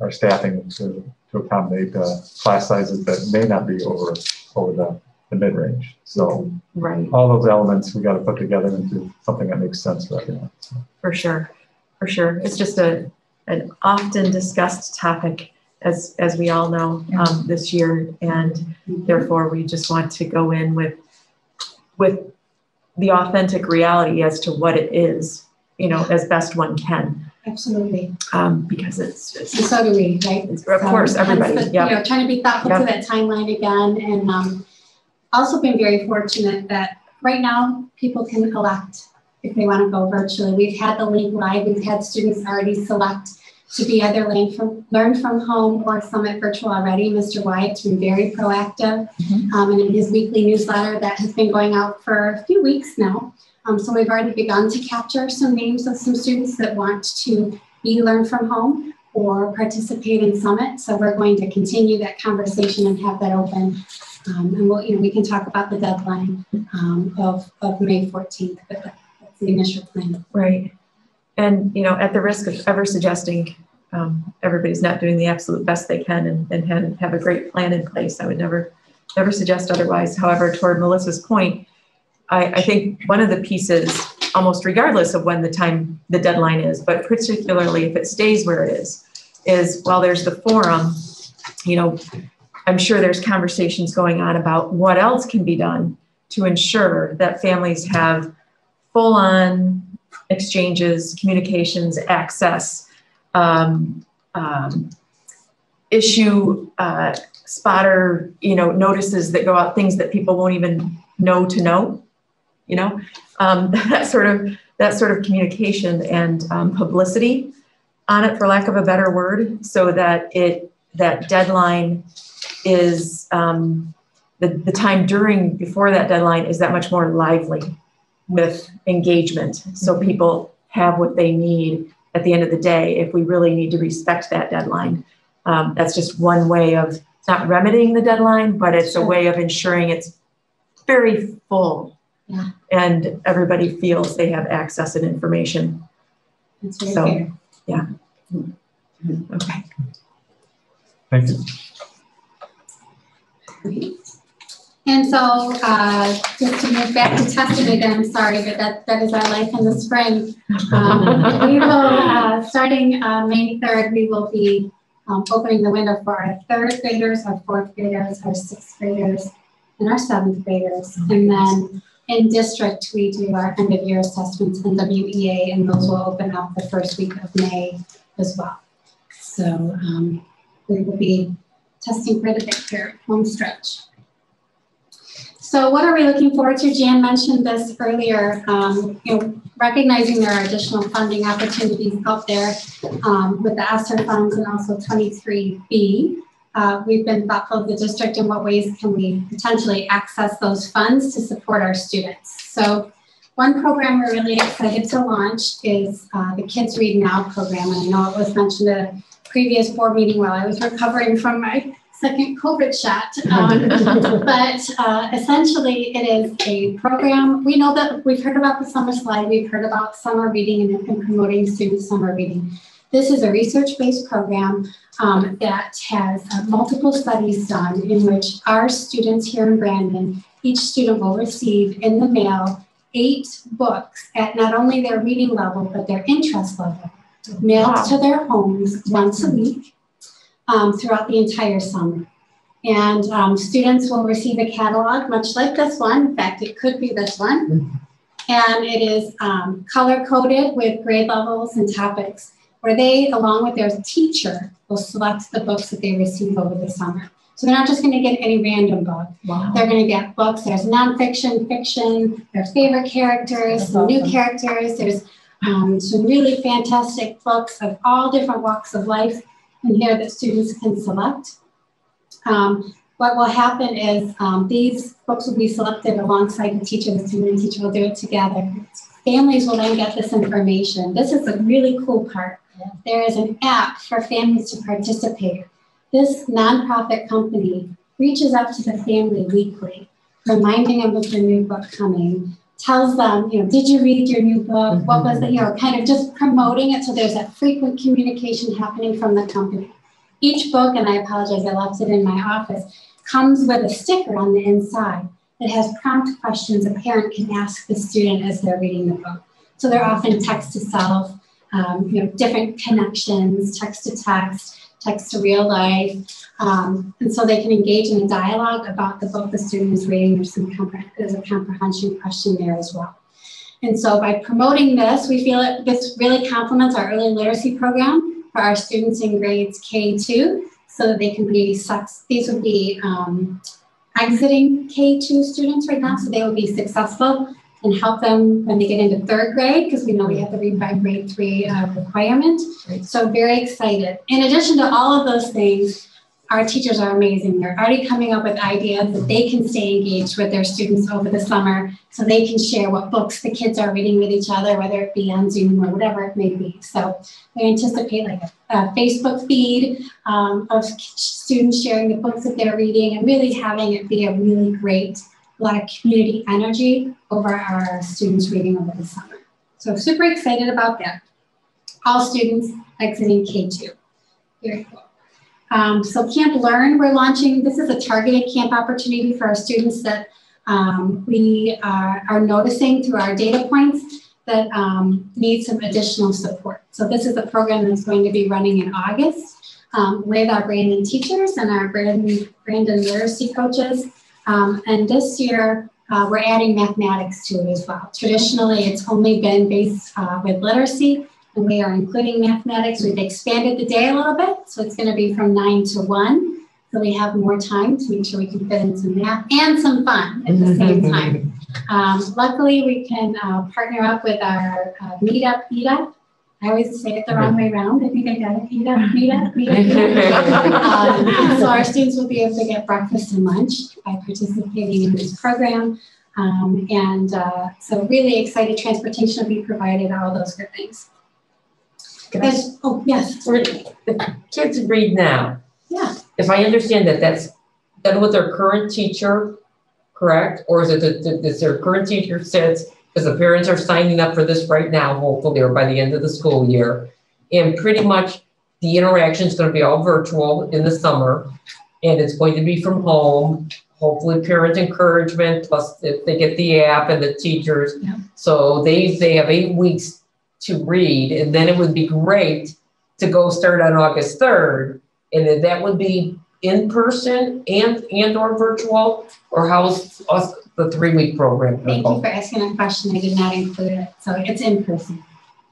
our staffing to, to accommodate, uh, class sizes that may not be over, over the, the mid-range. So right. all those elements we got to put together into something that makes sense for everyone. So. For sure, for sure. It's just a, an often discussed topic, as, as we all know, um, this year. And therefore, we just want to go in with, with the authentic reality as to what it is, you know, as best one can, Absolutely. um, because it's, And it's, so do we, right? of course, So, everybody, hence the- yeah. You know, trying to be thoughtful to that timeline again, and um, also been very fortunate that right now people can elect if they want to go virtually. We've had the link live. We've had students already select to be either learn from learn from home or summit virtual already. Mr. Wyatt's been very proactive, Mhm. um, and in his weekly newsletter that has been going out for a few weeks now. Um, so we've already begun to capture some names of some students that want to be learn from home or participate in Summit. So we're going to continue that conversation and have that open. Um, and we'll, you know, we can talk about the deadline um, of, of May 14th, but that's the initial plan. Right. And, you know, at the risk of ever suggesting um, everybody's not doing the absolute best they can and, and have, have a great plan in place, I would never, never suggest otherwise. However, toward Melissa's point, I, I think one of the pieces, almost regardless of when the time, the deadline is, but particularly if it stays where it is, is while there's the forum, you know, I'm sure there's conversations going on about what else can be done to ensure that families have full on exchanges, communications, access, um, um, issue uh, spotter, you know, notices that go out, things that people won't even know to know, you know, um, that sort of that sort of communication and um, publicity on it, for lack of a better word, so that it that deadline is um, the the time during before that deadline is that much more lively with engagement. So people have what they need at the end of the day if we really need to respect that deadline. Um, that's just one way of it's not remedying the deadline, but it's a way of ensuring it's very full Yeah. and everybody feels they have access and information. That's So, fair. yeah. Okay. Thank you. And so, uh, just to move back to testing again, I'm sorry, but that, that is our life in the spring. Um, we will, uh, starting uh, May 3rd, we will be um, opening the window for our third graders, our fourth graders, our sixth graders, and our seventh graders. And then in district, we do our end of year assessments and WEA, and those will open up the first week of May as well. So um, we will be testing quite a bit here, home stretch. So what are we looking forward to? Jan mentioned this earlier, um, you know, recognizing there are additional funding opportunities out there um, with the ESSER funds and also 23B. Uh, we've been thoughtful of the district in what ways can we potentially access those funds to support our students. So one program we're really excited to launch is uh, the Kids Read Now program. And I know it was mentioned at a previous board meeting while I was recovering from my second COVID shot. Um, but uh, essentially, it is a program. We know that we've heard about the summer slide, we've heard about summer reading and, and promoting student summer reading. This is a research based program um, that has uh, multiple studies done in which our students here in Brandon, each student will receive in the mail eight books at not only their reading level, but their interest level, mailed wow. to their homes once a week um, throughout the entire summer. And um, students will receive a catalog, much like this one. In fact, it could be this one. And it is um, color coded with grade levels and topics, where they, along with their teacher, will select the books that they receive over the summer. So they're not just going to get any random book. Wow. They're going to get books. There's nonfiction, fiction, their favorite characters, That's some awesome. new characters. There's um, some really fantastic books of all different walks of life in here that students can select. Um, what will happen is um, these books will be selected alongside the teacher. The student and teacher will do it together. Families will then get this information. This is a really cool part. There is an app for families to participate. This nonprofit company reaches out to the family weekly, reminding them of the new book coming, tells them, you know, did you read your new book? What was the, you know, kind of just promoting it so there's that frequent communication happening from the company. Each book, and I apologize, I left it in my office, comes with a sticker on the inside that has prompt questions a parent can ask the student as they're reading the book. So they're often text to self, um, you know, different connections, text to text, text to real life. Um, and so they can engage in a dialogue about the book the student is reading. There's, some compre- there's a comprehension question there as well. And so by promoting this, we feel that this really complements our early literacy program for our students in grades K2 so that they can be, these would be um, exiting K2 students right now, so they will be successful and help them when they get into third grade because we know we have to read by grade three uh, requirement. So very excited. In addition to all of those things, our teachers are amazing. They're already coming up with ideas that they can stay engaged with their students over the summer so they can share what books the kids are reading with each other, whether it be on Zoom or whatever it may be. So we anticipate like a, a Facebook feed um, of students sharing the books that they're reading and really having it be a really great a lot of community energy over our students reading over the summer. So super excited about that. All students exiting K2. Very cool. Um, so Camp Learn, we're launching, this is a targeted camp opportunity for our students that um, we are, are, noticing through our data points that um, need some additional support. So this is a program that's going to be running in August um, with our Brandon teachers and our Brandon, Brandon literacy coaches um, and this year, uh, we're adding mathematics to it as well. Traditionally, it's only been based uh, with literacy, and we are including mathematics. We've expanded the day a little bit, so it's going to be from 9 to 1. So we have more time to make sure we can fit in some math and some fun at the same time. Um, luckily, we can uh, partner up with our uh, Meetup Meetup I always say it the wrong way around. I think I got it. Eat up, eat up, eat up. um, so our students will be able to get breakfast and lunch by participating in this program. Um, and uh, so really excited transportation will be provided, all those good things. As, oh, yes. The kids read now. Yeah. If I understand that, that's done with their current teacher, correct? Or is it that, that their current teacher says, because the parents are signing up for this right now, hopefully, or by the end of the school year. And pretty much the interaction is going to be all virtual in the summer, and it's going to be from home. Hopefully, parent encouragement plus if they get the app and the teachers. Yeah. So they they have eight weeks to read, and then it would be great to go start on August third, and that would be in person and and or virtual, or how's uh, the three-week program. Thank you for asking that question. I did not include it. So it's in person.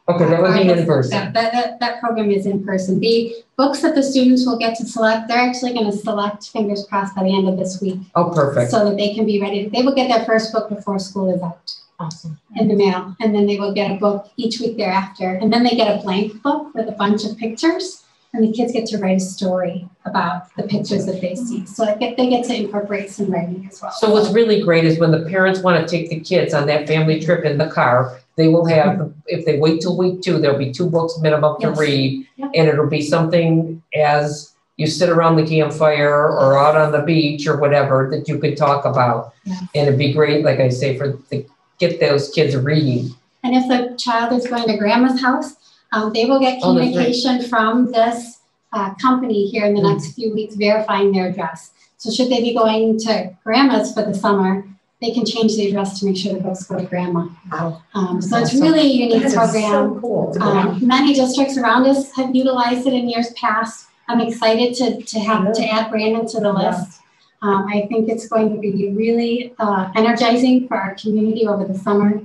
Okay, that would be in person. That, that, that, that program is in person. The books that the students will get to select, they're actually going to select, fingers crossed, by the end of this week. Oh, perfect. So that they can be ready. They will get their first book before school is out. Awesome. In the mail. And then they will get a book each week thereafter. And then they get a blank book with a bunch of pictures and the kids get to write a story about the pictures that they see. So they get to incorporate some writing as well. So what's really great is when the parents want to take the kids on that family trip in the car, they will have, if they wait till week two, there'll be two books minimum to Yes. read. Yep. And it'll be something as you sit around the campfire or out on the beach or whatever that you could talk about. Yeah. And it'd be great, like I say, for to get those kids reading. And if the child is going to grandma's house, um, they will get Oh, communication from this uh, company here in the Mm. next few weeks verifying their address. So should they be going to grandma's for the summer, they can change the address to make sure the books go to grandma. Wow. Um, so it's really a unique That program. so cool. Um, many districts around us have utilized it in years past. I'm excited to, to have, to add Brandon to the list. Um, I think it's going to be really, uh, energizing for our community over the summer.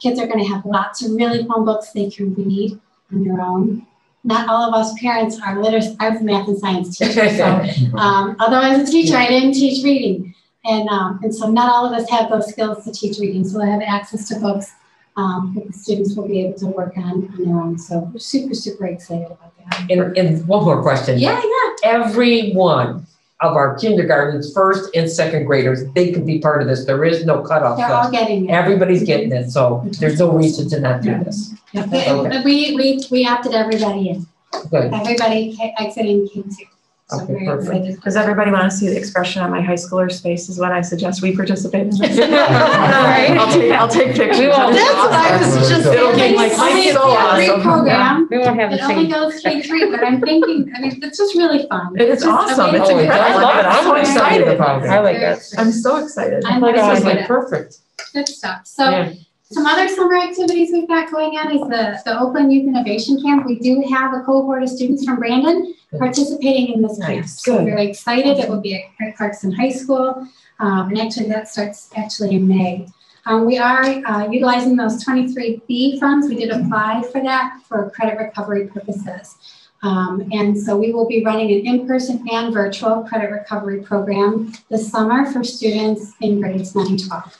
Kids are gonna have lots of really fun books they can read on their own. Not all of us parents are literate, I was a math and science teacher, so, um, although I was a teacher, I didn't teach reading. And, um, and so not all of us have those skills to teach reading, so I have access to books um, that the students will be able to work on on their own. So we're super, super excited about that. And, and one more question. Yeah, yeah. Every one of our kindergartens, first and second graders, they can be part of this. There is no cutoff. They're all getting it. Everybody's getting it, so there's no reason to not do this. Okay. We, we, we opted everybody in. Good. Everybody ca- exiting K two. So Okay, very perfect. Does everybody want to see the expression on my high schooler's face is what I suggest we participate in this. Right. I'll take, I'll take pictures. We won't- That's what I was just It'll thinking. be like, I mean, so K3 awesome. program. We won't have the It only same. goes K three, but I'm thinking, I mean, it's just really fun. It's just awesome. It's amazing. incredible. I love it. I'm so excited excited. about it. I like that. I'm so excited. I'm This is excited. like perfect. Good stuff. So Yeah. Some other summer activities we've got going on is the, the Oakland Youth Innovation Camp. We do have a cohort of students from Brandon participating in this camp. Nice. So we're very excited. It will be at Clarkston High School. Um, and actually that starts actually in May. Um, we are uh, utilizing those 23B funds. We did apply for that for credit recovery purposes. Um, and so we will be running an in-person and virtual credit recovery program this summer for students in grades 9 and 12.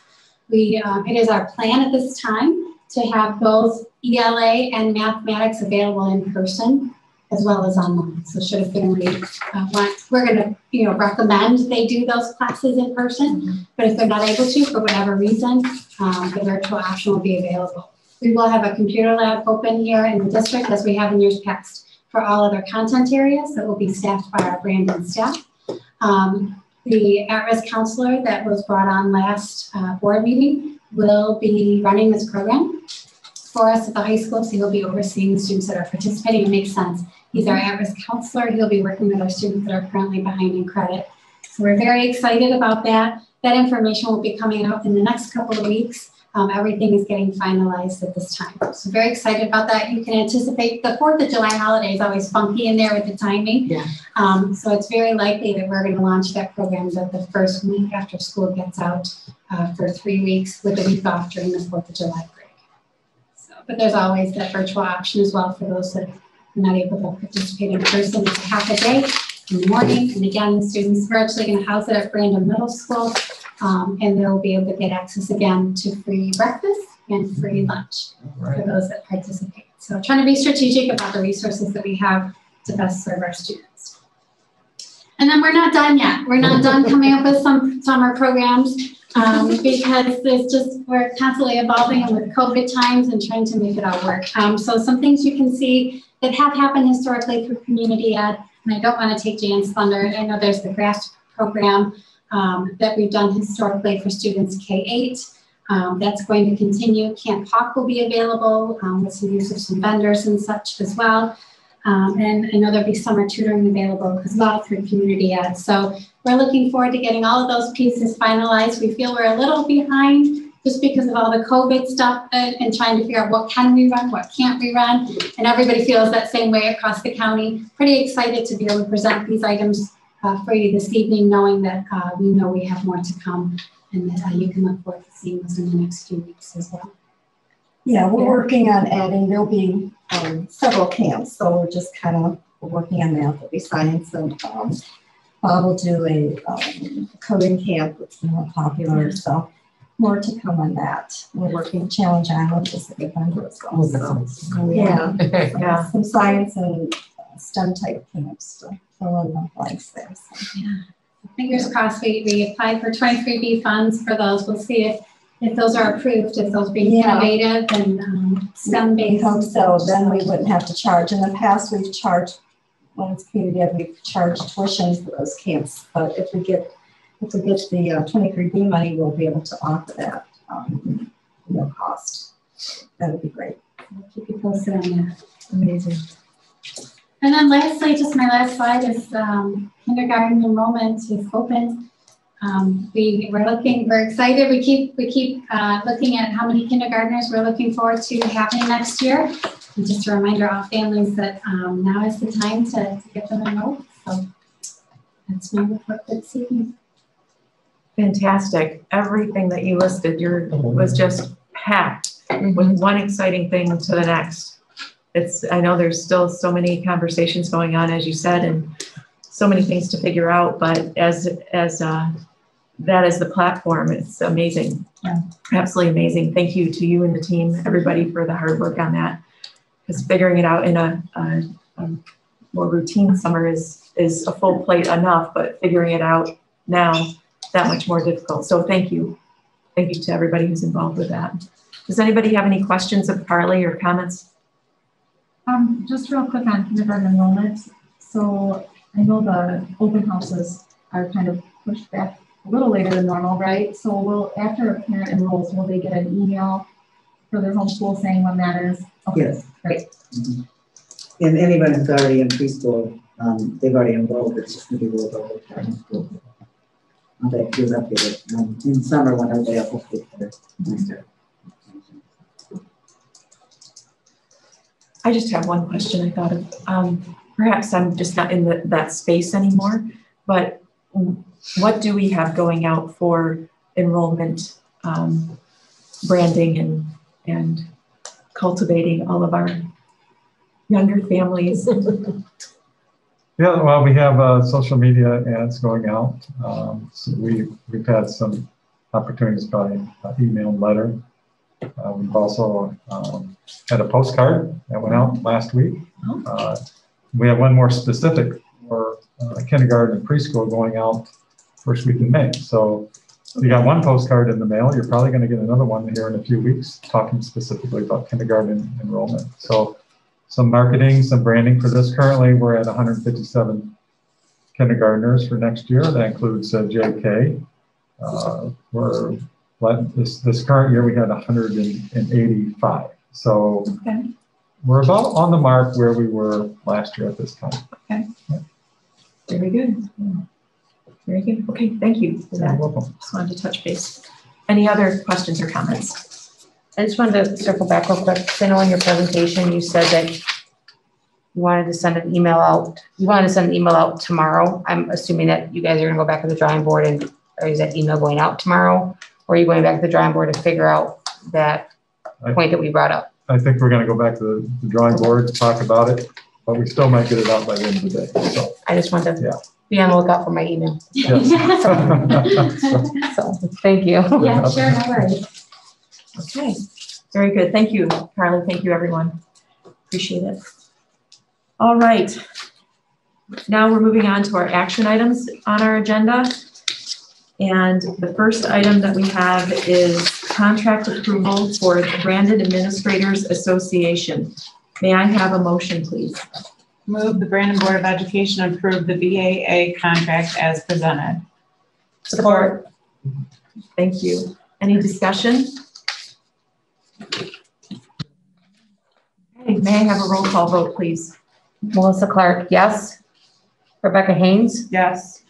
We, um, it is our plan at this time to have both ELA and mathematics available in person as well as online. So should a family uh, we're going to, you know, recommend they do those classes in person. But if they're not able to for whatever reason, um, the virtual option will be available. We will have a computer lab open here in the district as we have in years past for all other content areas that will be staffed by our Brandon staff. Um, the at-risk counselor that was brought on last uh, board meeting will be running this program for us at the high school. So he'll be overseeing the students that are participating. It makes sense. He's our at-risk counselor. He'll be working with our students that are currently behind in credit. So we're very excited about that. That information will be coming out in the next couple of weeks. Um, everything is getting finalized at this time. So very excited about that. You can anticipate the Fourth of July holiday is always funky in there with the timing. Yeah. Um, so it's very likely that we're going to launch that program the, the first week after school gets out uh, for three weeks with a week off during the Fourth of July break. So, but there's always that virtual option as well for those that are not able to participate in person. It's half a day in the morning. And again, the students, we're actually going to house it at Brandon Middle School. Um, and they'll be able to get access again to free breakfast and free lunch for those that participate. So trying to be strategic about the resources that we have to best serve our students. And then we're not done yet. We're not done coming up with some summer programs um, because it's just, we're constantly evolving and with COVID times and trying to make it all work. Um, so some things you can see that have happened historically through community ed, and I don't want to take Jan's thunder. I know there's the GRASP program um, that we've done historically for students K-8. Um, that's going to continue. Camp Hawk will be available um, with some use of some vendors and such as well. Um, and I know there'll be summer tutoring available as well through community ed. So we're looking forward to getting all of those pieces finalized. We feel we're a little behind just because of all the COVID stuff and, and trying to figure out what can we run, what can't we run. And everybody feels that same way across the county. Pretty excited to be able to present these items uh, for you this evening, knowing that uh, we know we have more to come and that uh, you can look forward to seeing those in the next few weeks as well. Yeah, we're working on adding, there'll be um, several camps, so we're just kind of working on that. There'll be science and um, Bob will do a um, coding camp, which is more popular, so more to come on that. We're working Challenge Island, which is a big vendor as well. So, so, yeah, Yeah. some science and uh, STEM type camps to in the blanks there. Fingers crossed, we, we applied for 23B funds for those. We'll see if, if those are approved, if those being Yeah. innovative and um, STEM We hope so, then we wouldn't have to charge. In the past, we've charged when it's Community Ed, we charge tuition for those camps, but if we get, if we get the uh, 23B money, we'll be able to offer that, um, no cost. That would be great. Keep you posted on that. Amazing. And then lastly, just my last slide is um, kindergarten enrollment is open. Um, we we're looking, we're excited. We keep we keep uh, looking at how many kindergartners we're looking forward to having next year. And just a reminder, all families that um, now is the time to, to get them enrolled. So that's my report this evening. Fantastic. Everything that you listed, your was just packed with one exciting thing to the next. It's, I know there's still so many conversations going on, as you said, and so many things to figure out, but as, as, uh, that is the platform, it's amazing. Yeah. Absolutely amazing. Thank you to you and the team, everybody for the hard work on that. Because figuring it out in a, a, a more routine summer is, is a full plate enough, but figuring it out now, that much more difficult. So thank you. Thank you to everybody who's involved with that. Does anybody have any questions of Carly or comments? Um, just real quick on kindergarten enrollment. So I know the open houses are kind of pushed back a little later than normal, right? So will, after a parent enrolls, will they get an email for their homeschool saying when that is? Okay, Yes. Great. Mhm. And anyone who's already in preschool, um, they've already enrolled, it's just gonna be rolled over to our school. I'll bet you'll um, in summer, whenever they have hopefully for. I just have one question I thought of. Um, perhaps I'm just not in the, that space anymore, but what do we have going out for enrollment, um, branding and, and cultivating all of our younger families? Yeah, well, we have uh, social media ads going out. Um, so we, we've had some opportunities by uh, email and letter. Uh, we've also um, had a postcard that went out last week. Uh, we have one more specific for uh, kindergarten and preschool going out first week in May. So you got one postcard in the mail. You're probably going to get another one here in a few weeks talking specifically about kindergarten enrollment. So some marketing, some branding for this. Currently, we're at 157 kindergartners for next year. That includes uh, JK. Uh, we're this this current year we had 185. So Okay. we're about on the mark where we were last year at this time. Okay. Very good. Very good. Okay, thank you for You're that. welcome. Just wanted to touch base. Any other questions or comments? I just wanted to circle back real quick. 'cause I know in your presentation, you said that you wanted to send an email out. You wanted to send an email out tomorrow. I'm assuming that you guys are gonna go back to the drawing board and, or is that email going out tomorrow? Or are you going back to the drawing board to figure out that I- point that we brought up? I think we're going to go back to the- the drawing board, to talk about it, but we still might get it out by the end of the day. So, I just wanted Yeah. to be on the lookout for my email. yes. So, thank you. Yeah, sure, no worries. Okay, very good. Thank you, Carly. Thank you, everyone. Appreciate it. All right. Now we're moving on to our action items on our agenda. And the first item that we have is contract approval for the Brandon Administrators Association. May I have a motion, please? Move the Brandon Board of Education approve the BAA contract as presented. Support. Thank you. Any discussion? Okay, May I have a roll call vote, please? Melissa Clark, yes. Rebecca Haynes, Yes.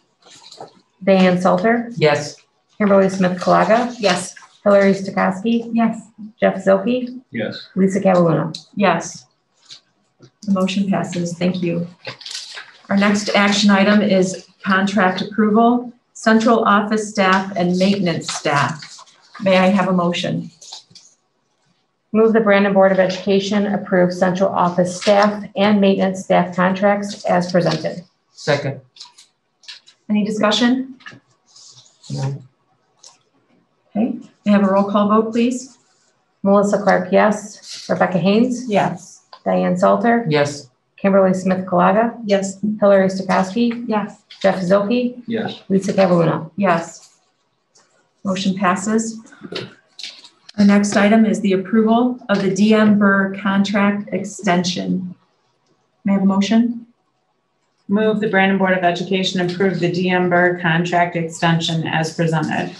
Diane Salter, Yes. Kimberly Smith Colaga, Yes. Hillary Stokowski, Yes. Jeff Zilke, Yes. Lisa Cataluna. Yes. The motion passes. Thank you. Our next action item is contract approval, central office staff and maintenance staff. May I have a motion? Move the Brandon Board of Education approve central office staff and maintenance staff contracts as presented. Second. Any discussion? No. Okay, may I have a roll call vote, please? Melissa Clark, yes. Rebecca Haynes, Yes. Diane Salter, Yes. Kimberly Smith Colaga, Yes. Hillary Stokowski, Yes. Jeff Zilke, Yes. Lisa Cataluna. Yes. Motion passes. Our next item is the approval of the DM Burr contract extension. May I have a motion? Move the Brandon Board of Education approve the DM Berg contract extension as presented.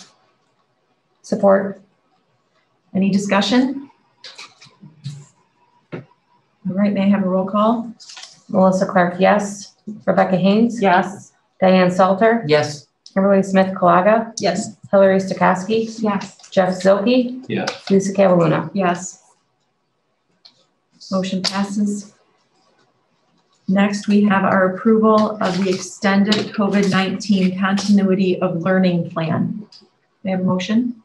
Support. Any discussion? All right, may I have a roll call? Melissa Clark, yes. Rebecca Haynes? Yes. Diane Salter? Yes. Kimberly Smith Colaga? Yes. Hillary Stokowski? Yes. Jeff Zilke? Yes. Lisa Cataluna? Yes. Motion passes. Next, we have our approval of the extended COVID-19 continuity of learning plan. May I have a motion?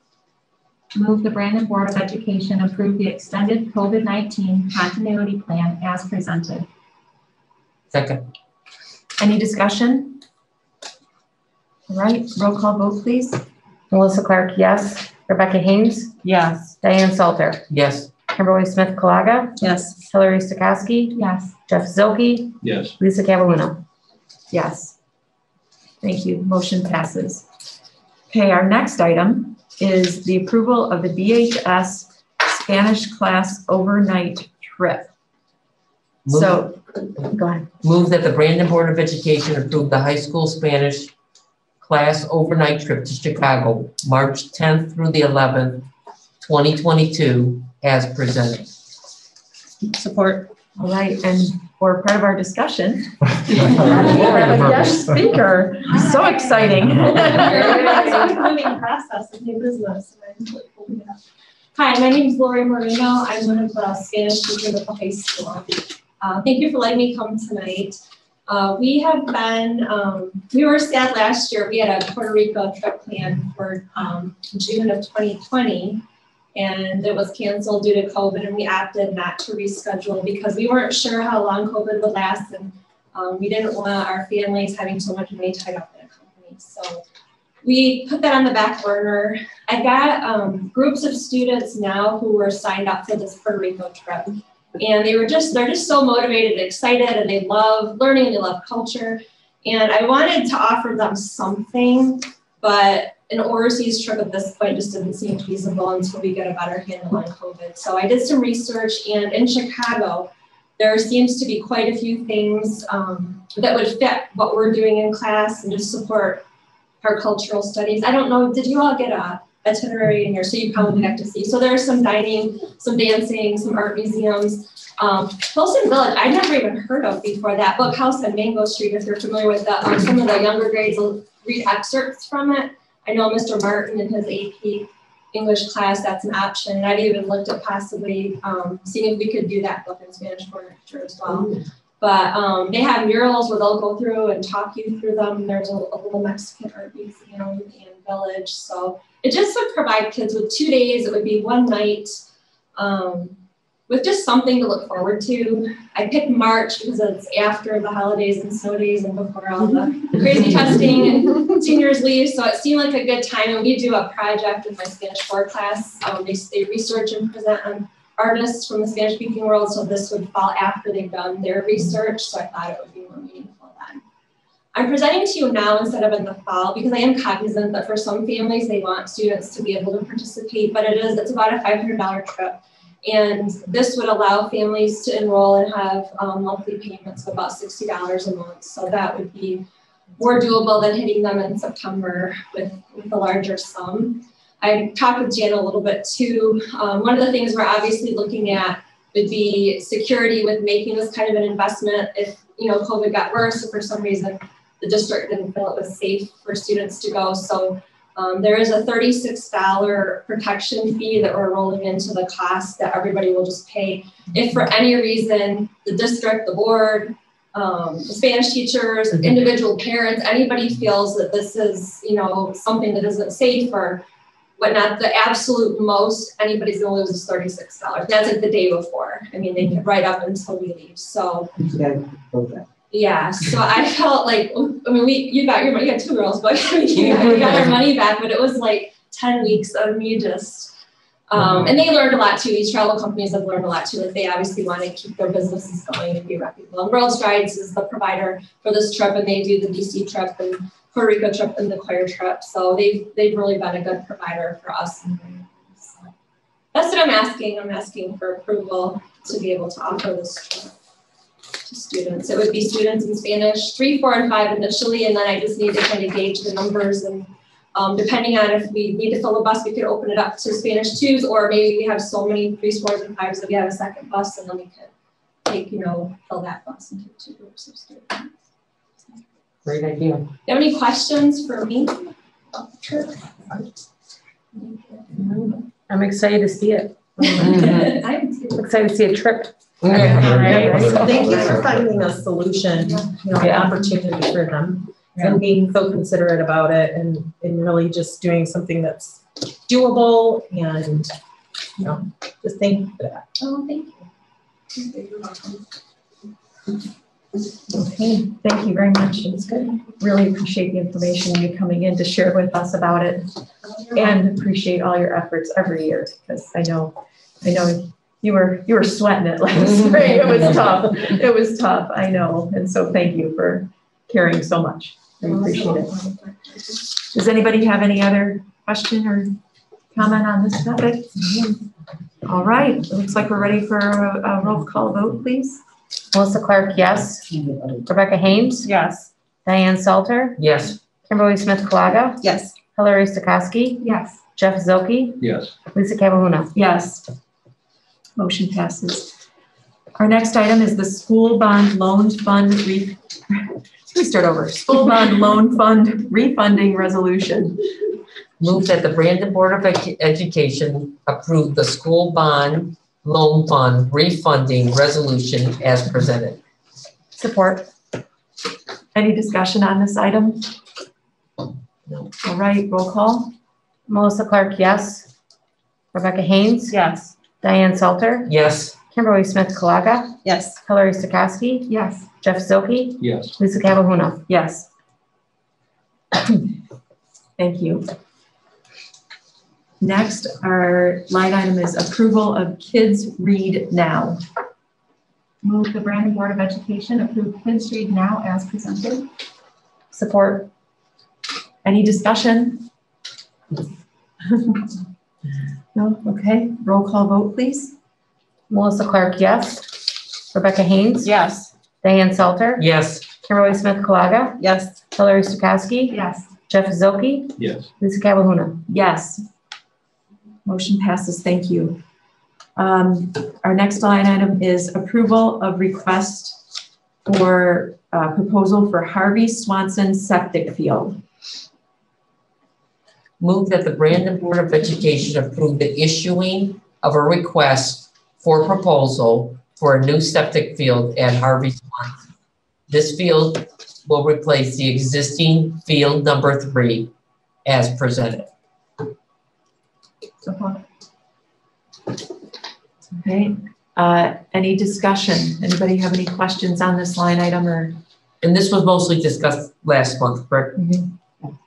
Move the Brandon Board of Education approve the extended COVID-19 continuity plan as presented. Second. Any discussion? All right, roll call vote, please. Melissa Clark, yes. Rebecca Haynes? Yes. Diane Salter? Yes. Kimberly Smith Colaga? Yes. Hillary Stokowski? Yes. Jeff Zilke? Yes. Lisa Cataluna? Yes. Thank you. Motion passes. Okay, our next item is the approval of the BHS Spanish class overnight trip. Move- So, Go ahead. Move that the Brandon Board of Education approve the high school Spanish class overnight trip to Chicago, March tenth through the eleventh, twenty twenty-two, as presented. Support. all right, and for part of our discussion, we have a guest speaker. So exciting. Moving process of new. Hi, my name is Lori Marino. I'm one of the Spanish teachers at the high school. Uh, thank you for letting me come tonight. Uh, we have been, um, we were sad last year. We had a Puerto Rico trip planned for um, June of 2020, and it was canceled due to COVID, and we opted not to reschedule because we weren't sure how long COVID would last, and um, we didn't want our families having so much money tied up in a company. So we put that on the back burner. I got um, groups of students now who were signed up for this Puerto Rico trip. And they were just, they're just so motivated and excited and they love learning they love culture. And I wanted to offer them something, but an overseas trip at this point just didn't seem feasible until we get a better handle on COVID. So I did some research and in Chicago, there seems to be quite a few things um, that would fit what we're doing in class and just support our cultural studies. I don't know, did you all get a itinerary in here? So you probably got to see. So there's some dining, some dancing, some art museums. Um, Pilsen Village, I never even heard of before that. Book House on Mango Street, if you're familiar with that. Um, some of the younger grades will read excerpts from it. I know Mr. Martin in his AP English class, that's an option. And I've even looked at possibly um, seeing if we could do that book in Spanish year as well. But um, they have murals where they'll go through and talk you through them. There's a, a little Mexican art museum and village. So it just would provide kids with two days. It would be one night um, with just something to look forward to. I picked March because it's after the holidays and snow days and before all the crazy testing and seniors leave. So it seemed like a good time. And we do a project in my Spanish 4 class. Um, they, they research and present on artists from the Spanish speaking world. So this would fall after they've done their research. So I thought it would be more meaningful then. I'm presenting to you now instead of in the fall because I am cognizant that for some families they want students to be able to participate, but it is, it's about a $500 trip. And this would allow families to enroll and have um, monthly payments of about $60 a month. So that would be more doable than hitting them in September with, with a larger sum. I talked with Jan a little bit too. Um, one of the things we're obviously looking at would be security with making this kind of an investment. If you know COVID got worse, for some reason the district didn't feel it was safe for students to go, so um, there is a $36 protection fee that we're rolling into the cost that everybody will just pay. If for any reason the district, the board, um, Spanish teachers, individual parents, anybody feels that this is, you know, something that isn't safe or whatnot, the absolute most anybody's gonna lose is thirty-six dollars. That's like the day before. I mean, they can right up until we leave. So yeah, so I felt like I mean, we you got your money, you got two girls, but you got, you got our money back. But it was like ten weeks of me just. Um, and they learned a lot too. These travel companies have learned a lot too. Like they obviously want to keep their businesses going and be reputable. And World Strides is the provider for this trip, and they do the DC trip and Puerto Rico trip and the choir trip. So they've they've really been a good provider for us. So that's what I'm asking. I'm asking for approval to be able to offer this trip to students. It would be students in Spanish, three, four, and five initially, and then I just need to kind of gauge the numbers and um, depending on if we need to fill a bus, we could open it up to Spanish twos, or maybe we have so many threes, fours, and fives that we have a second bus, and then we could take, you know, fill that bus into two groups of students. Great idea. Do you have any questions for me? Sure. I'm excited to see it. I'm I'm excited to see a trip. Thank you for finding a solution, you know, the opportunity for them and being so considerate about it and, and really just doing something that's doable and, you know, just thank you for that. Oh, thank you. Okay, thank you very much. It's good. Really appreciate the information you coming in to share with us about it. And appreciate all your efforts every year, because I know, I know you were, you were sweating it last spring. It was tough. It was tough, I know. And so thank you for caring so much. I appreciate it. Does anybody have any other question or comment on this topic? All right, it looks like we're ready for a a roll call vote, please. Melissa Clark, yes. Rebecca Haynes? Yes. Diane Salter? Yes. Kimberly Smith Colaga? Yes. Hillary Stokowski? Yes. Jeff Zilke? Yes. Lisa Kavaluna? Yes. Motion passes. Our next item is the school bond loan fund re, let me start over. School bond loan fund refunding resolution. Move that the Brandon Board of Education approve the school bond loan fund refunding resolution as presented. Support. Any discussion on this item? No. All right, roll call. Melissa Clark, yes. Rebecca Haynes? Yes. Diane Salter? Yes. Kimberly Smith Colaga? Yes. Hillary Stokowski? Yes. Jeff Zilke? Yes. Lisa Kavaluna? Yes. Thank you. Next, our line item is approval of Kids Read Now. Move the Brandon Board of Education approve Kids Read Now as presented. Support. Any discussion? No, okay, roll call vote, please. Melissa Clark, yes. Rebecca Haynes? Yes. Diane Salter? Yes. Kimberly Smith Colaga? Yes. Hillary Stokowski? Yes. Jeff Zilke? Yes. Lisa Kavaluna? Yes. Motion passes, thank you. Um, Our next line item is approval of request for uh, proposal for Harvey Swanson septic field. Move that the Brandon Board of Education approve the issuing of a request for proposal for a new septic field at Harvey Swanson. This field will replace the existing field number three as presented. Okay, uh, any discussion? Anybody have any questions on this line item or? And this was mostly discussed last month, correct?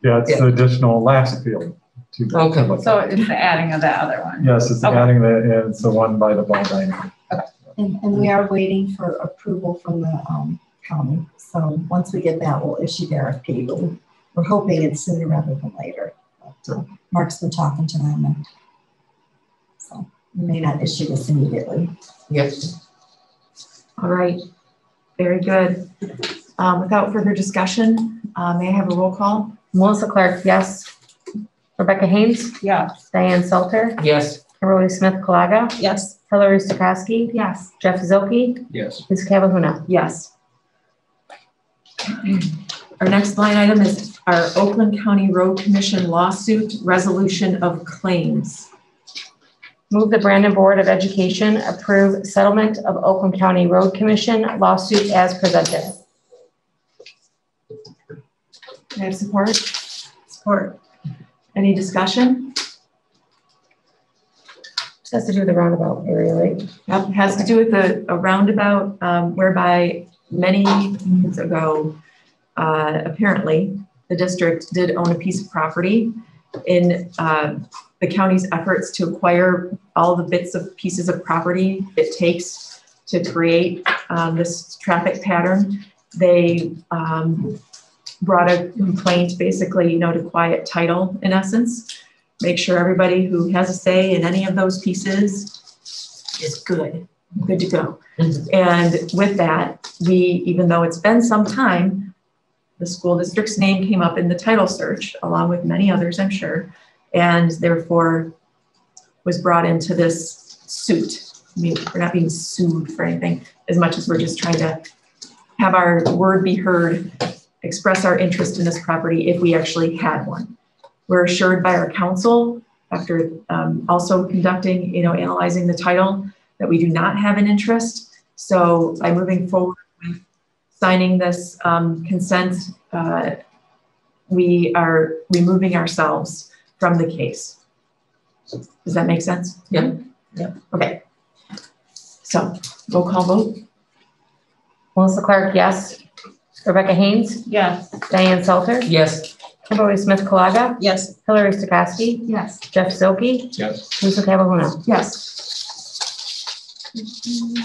Yeah, it's the additional last field. To- Okay. So it's the adding of the other one. Yes, it's Okay. adding the, and it's the one by the ball diamond. And, and we are waiting for approval from the, um, county. So once we get that, we'll issue the RFP, but we- we're hoping it's sooner rather than later. But, uh, Mark's been talking to them and so we may not issue this immediately. Yes. All right, very good. Um, Without further discussion, uh, may I have a roll call? Melissa Clark, yes. Rebecca Haynes? Yes. Diane Salter? Yes. Kimberly Smith Colaga? Yes. Hillary Stokowski? Yes. Jeff Zilke? Yes. Lisa Kavaluna? Yes. Our next line item is our Oakland County Road Commission lawsuit resolution of claims. Move the Brandon Board of Education approve settlement of Oakland County Road Commission lawsuit as presented. Can I have support? Support. Any discussion? This has to do with the roundabout area, right? Yep, it has to do with the, a roundabout um, whereby many years ago, uh, apparently, the district did own a piece of property in uh, the county's efforts to acquire all the bits of pieces of property it takes to create um, this traffic pattern. They um, brought a complaint, basically, you know, to quiet title in essence. Make sure everybody who has a say in any of those pieces is good. good to go. Mm-hmm. And with that, we, even though it's been some time, the school district's name came up in the title search, along with many others, I'm sure, and therefore was brought into this suit. I mean, we're not being sued for anything as much as we're just trying to have our word be heard, express our interest in this property if we actually had one. We're assured by our counsel after um, also conducting, you know, analyzing the title that we do not have an interest. So by moving forward with signing this um, consent, uh, we are removing ourselves from the case. Does that make sense? Yeah. Yeah. Okay. So roll call vote. Melissa Clark, yes. Rebecca Haynes? Yes. Diane Salter? Yes. Kimberly Smith Colaga? Yes. Hillary Stokowski? Yes. Jeff Zilke? Yes. Lisa Calhoun? Yes.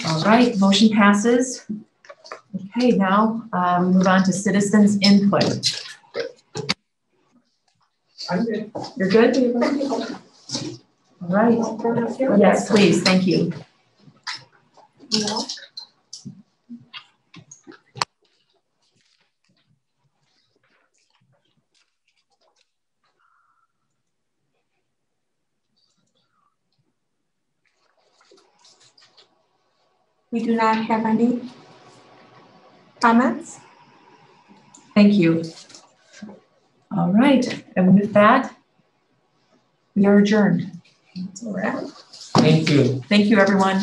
All right, motion passes. Okay, now um, move on to citizens input. I'm good. You're good? All right. Yes, please, thank you. We do not have any comments. Thank you. All right, and with that, we are adjourned. That's all right. Thank you. Thank you, everyone.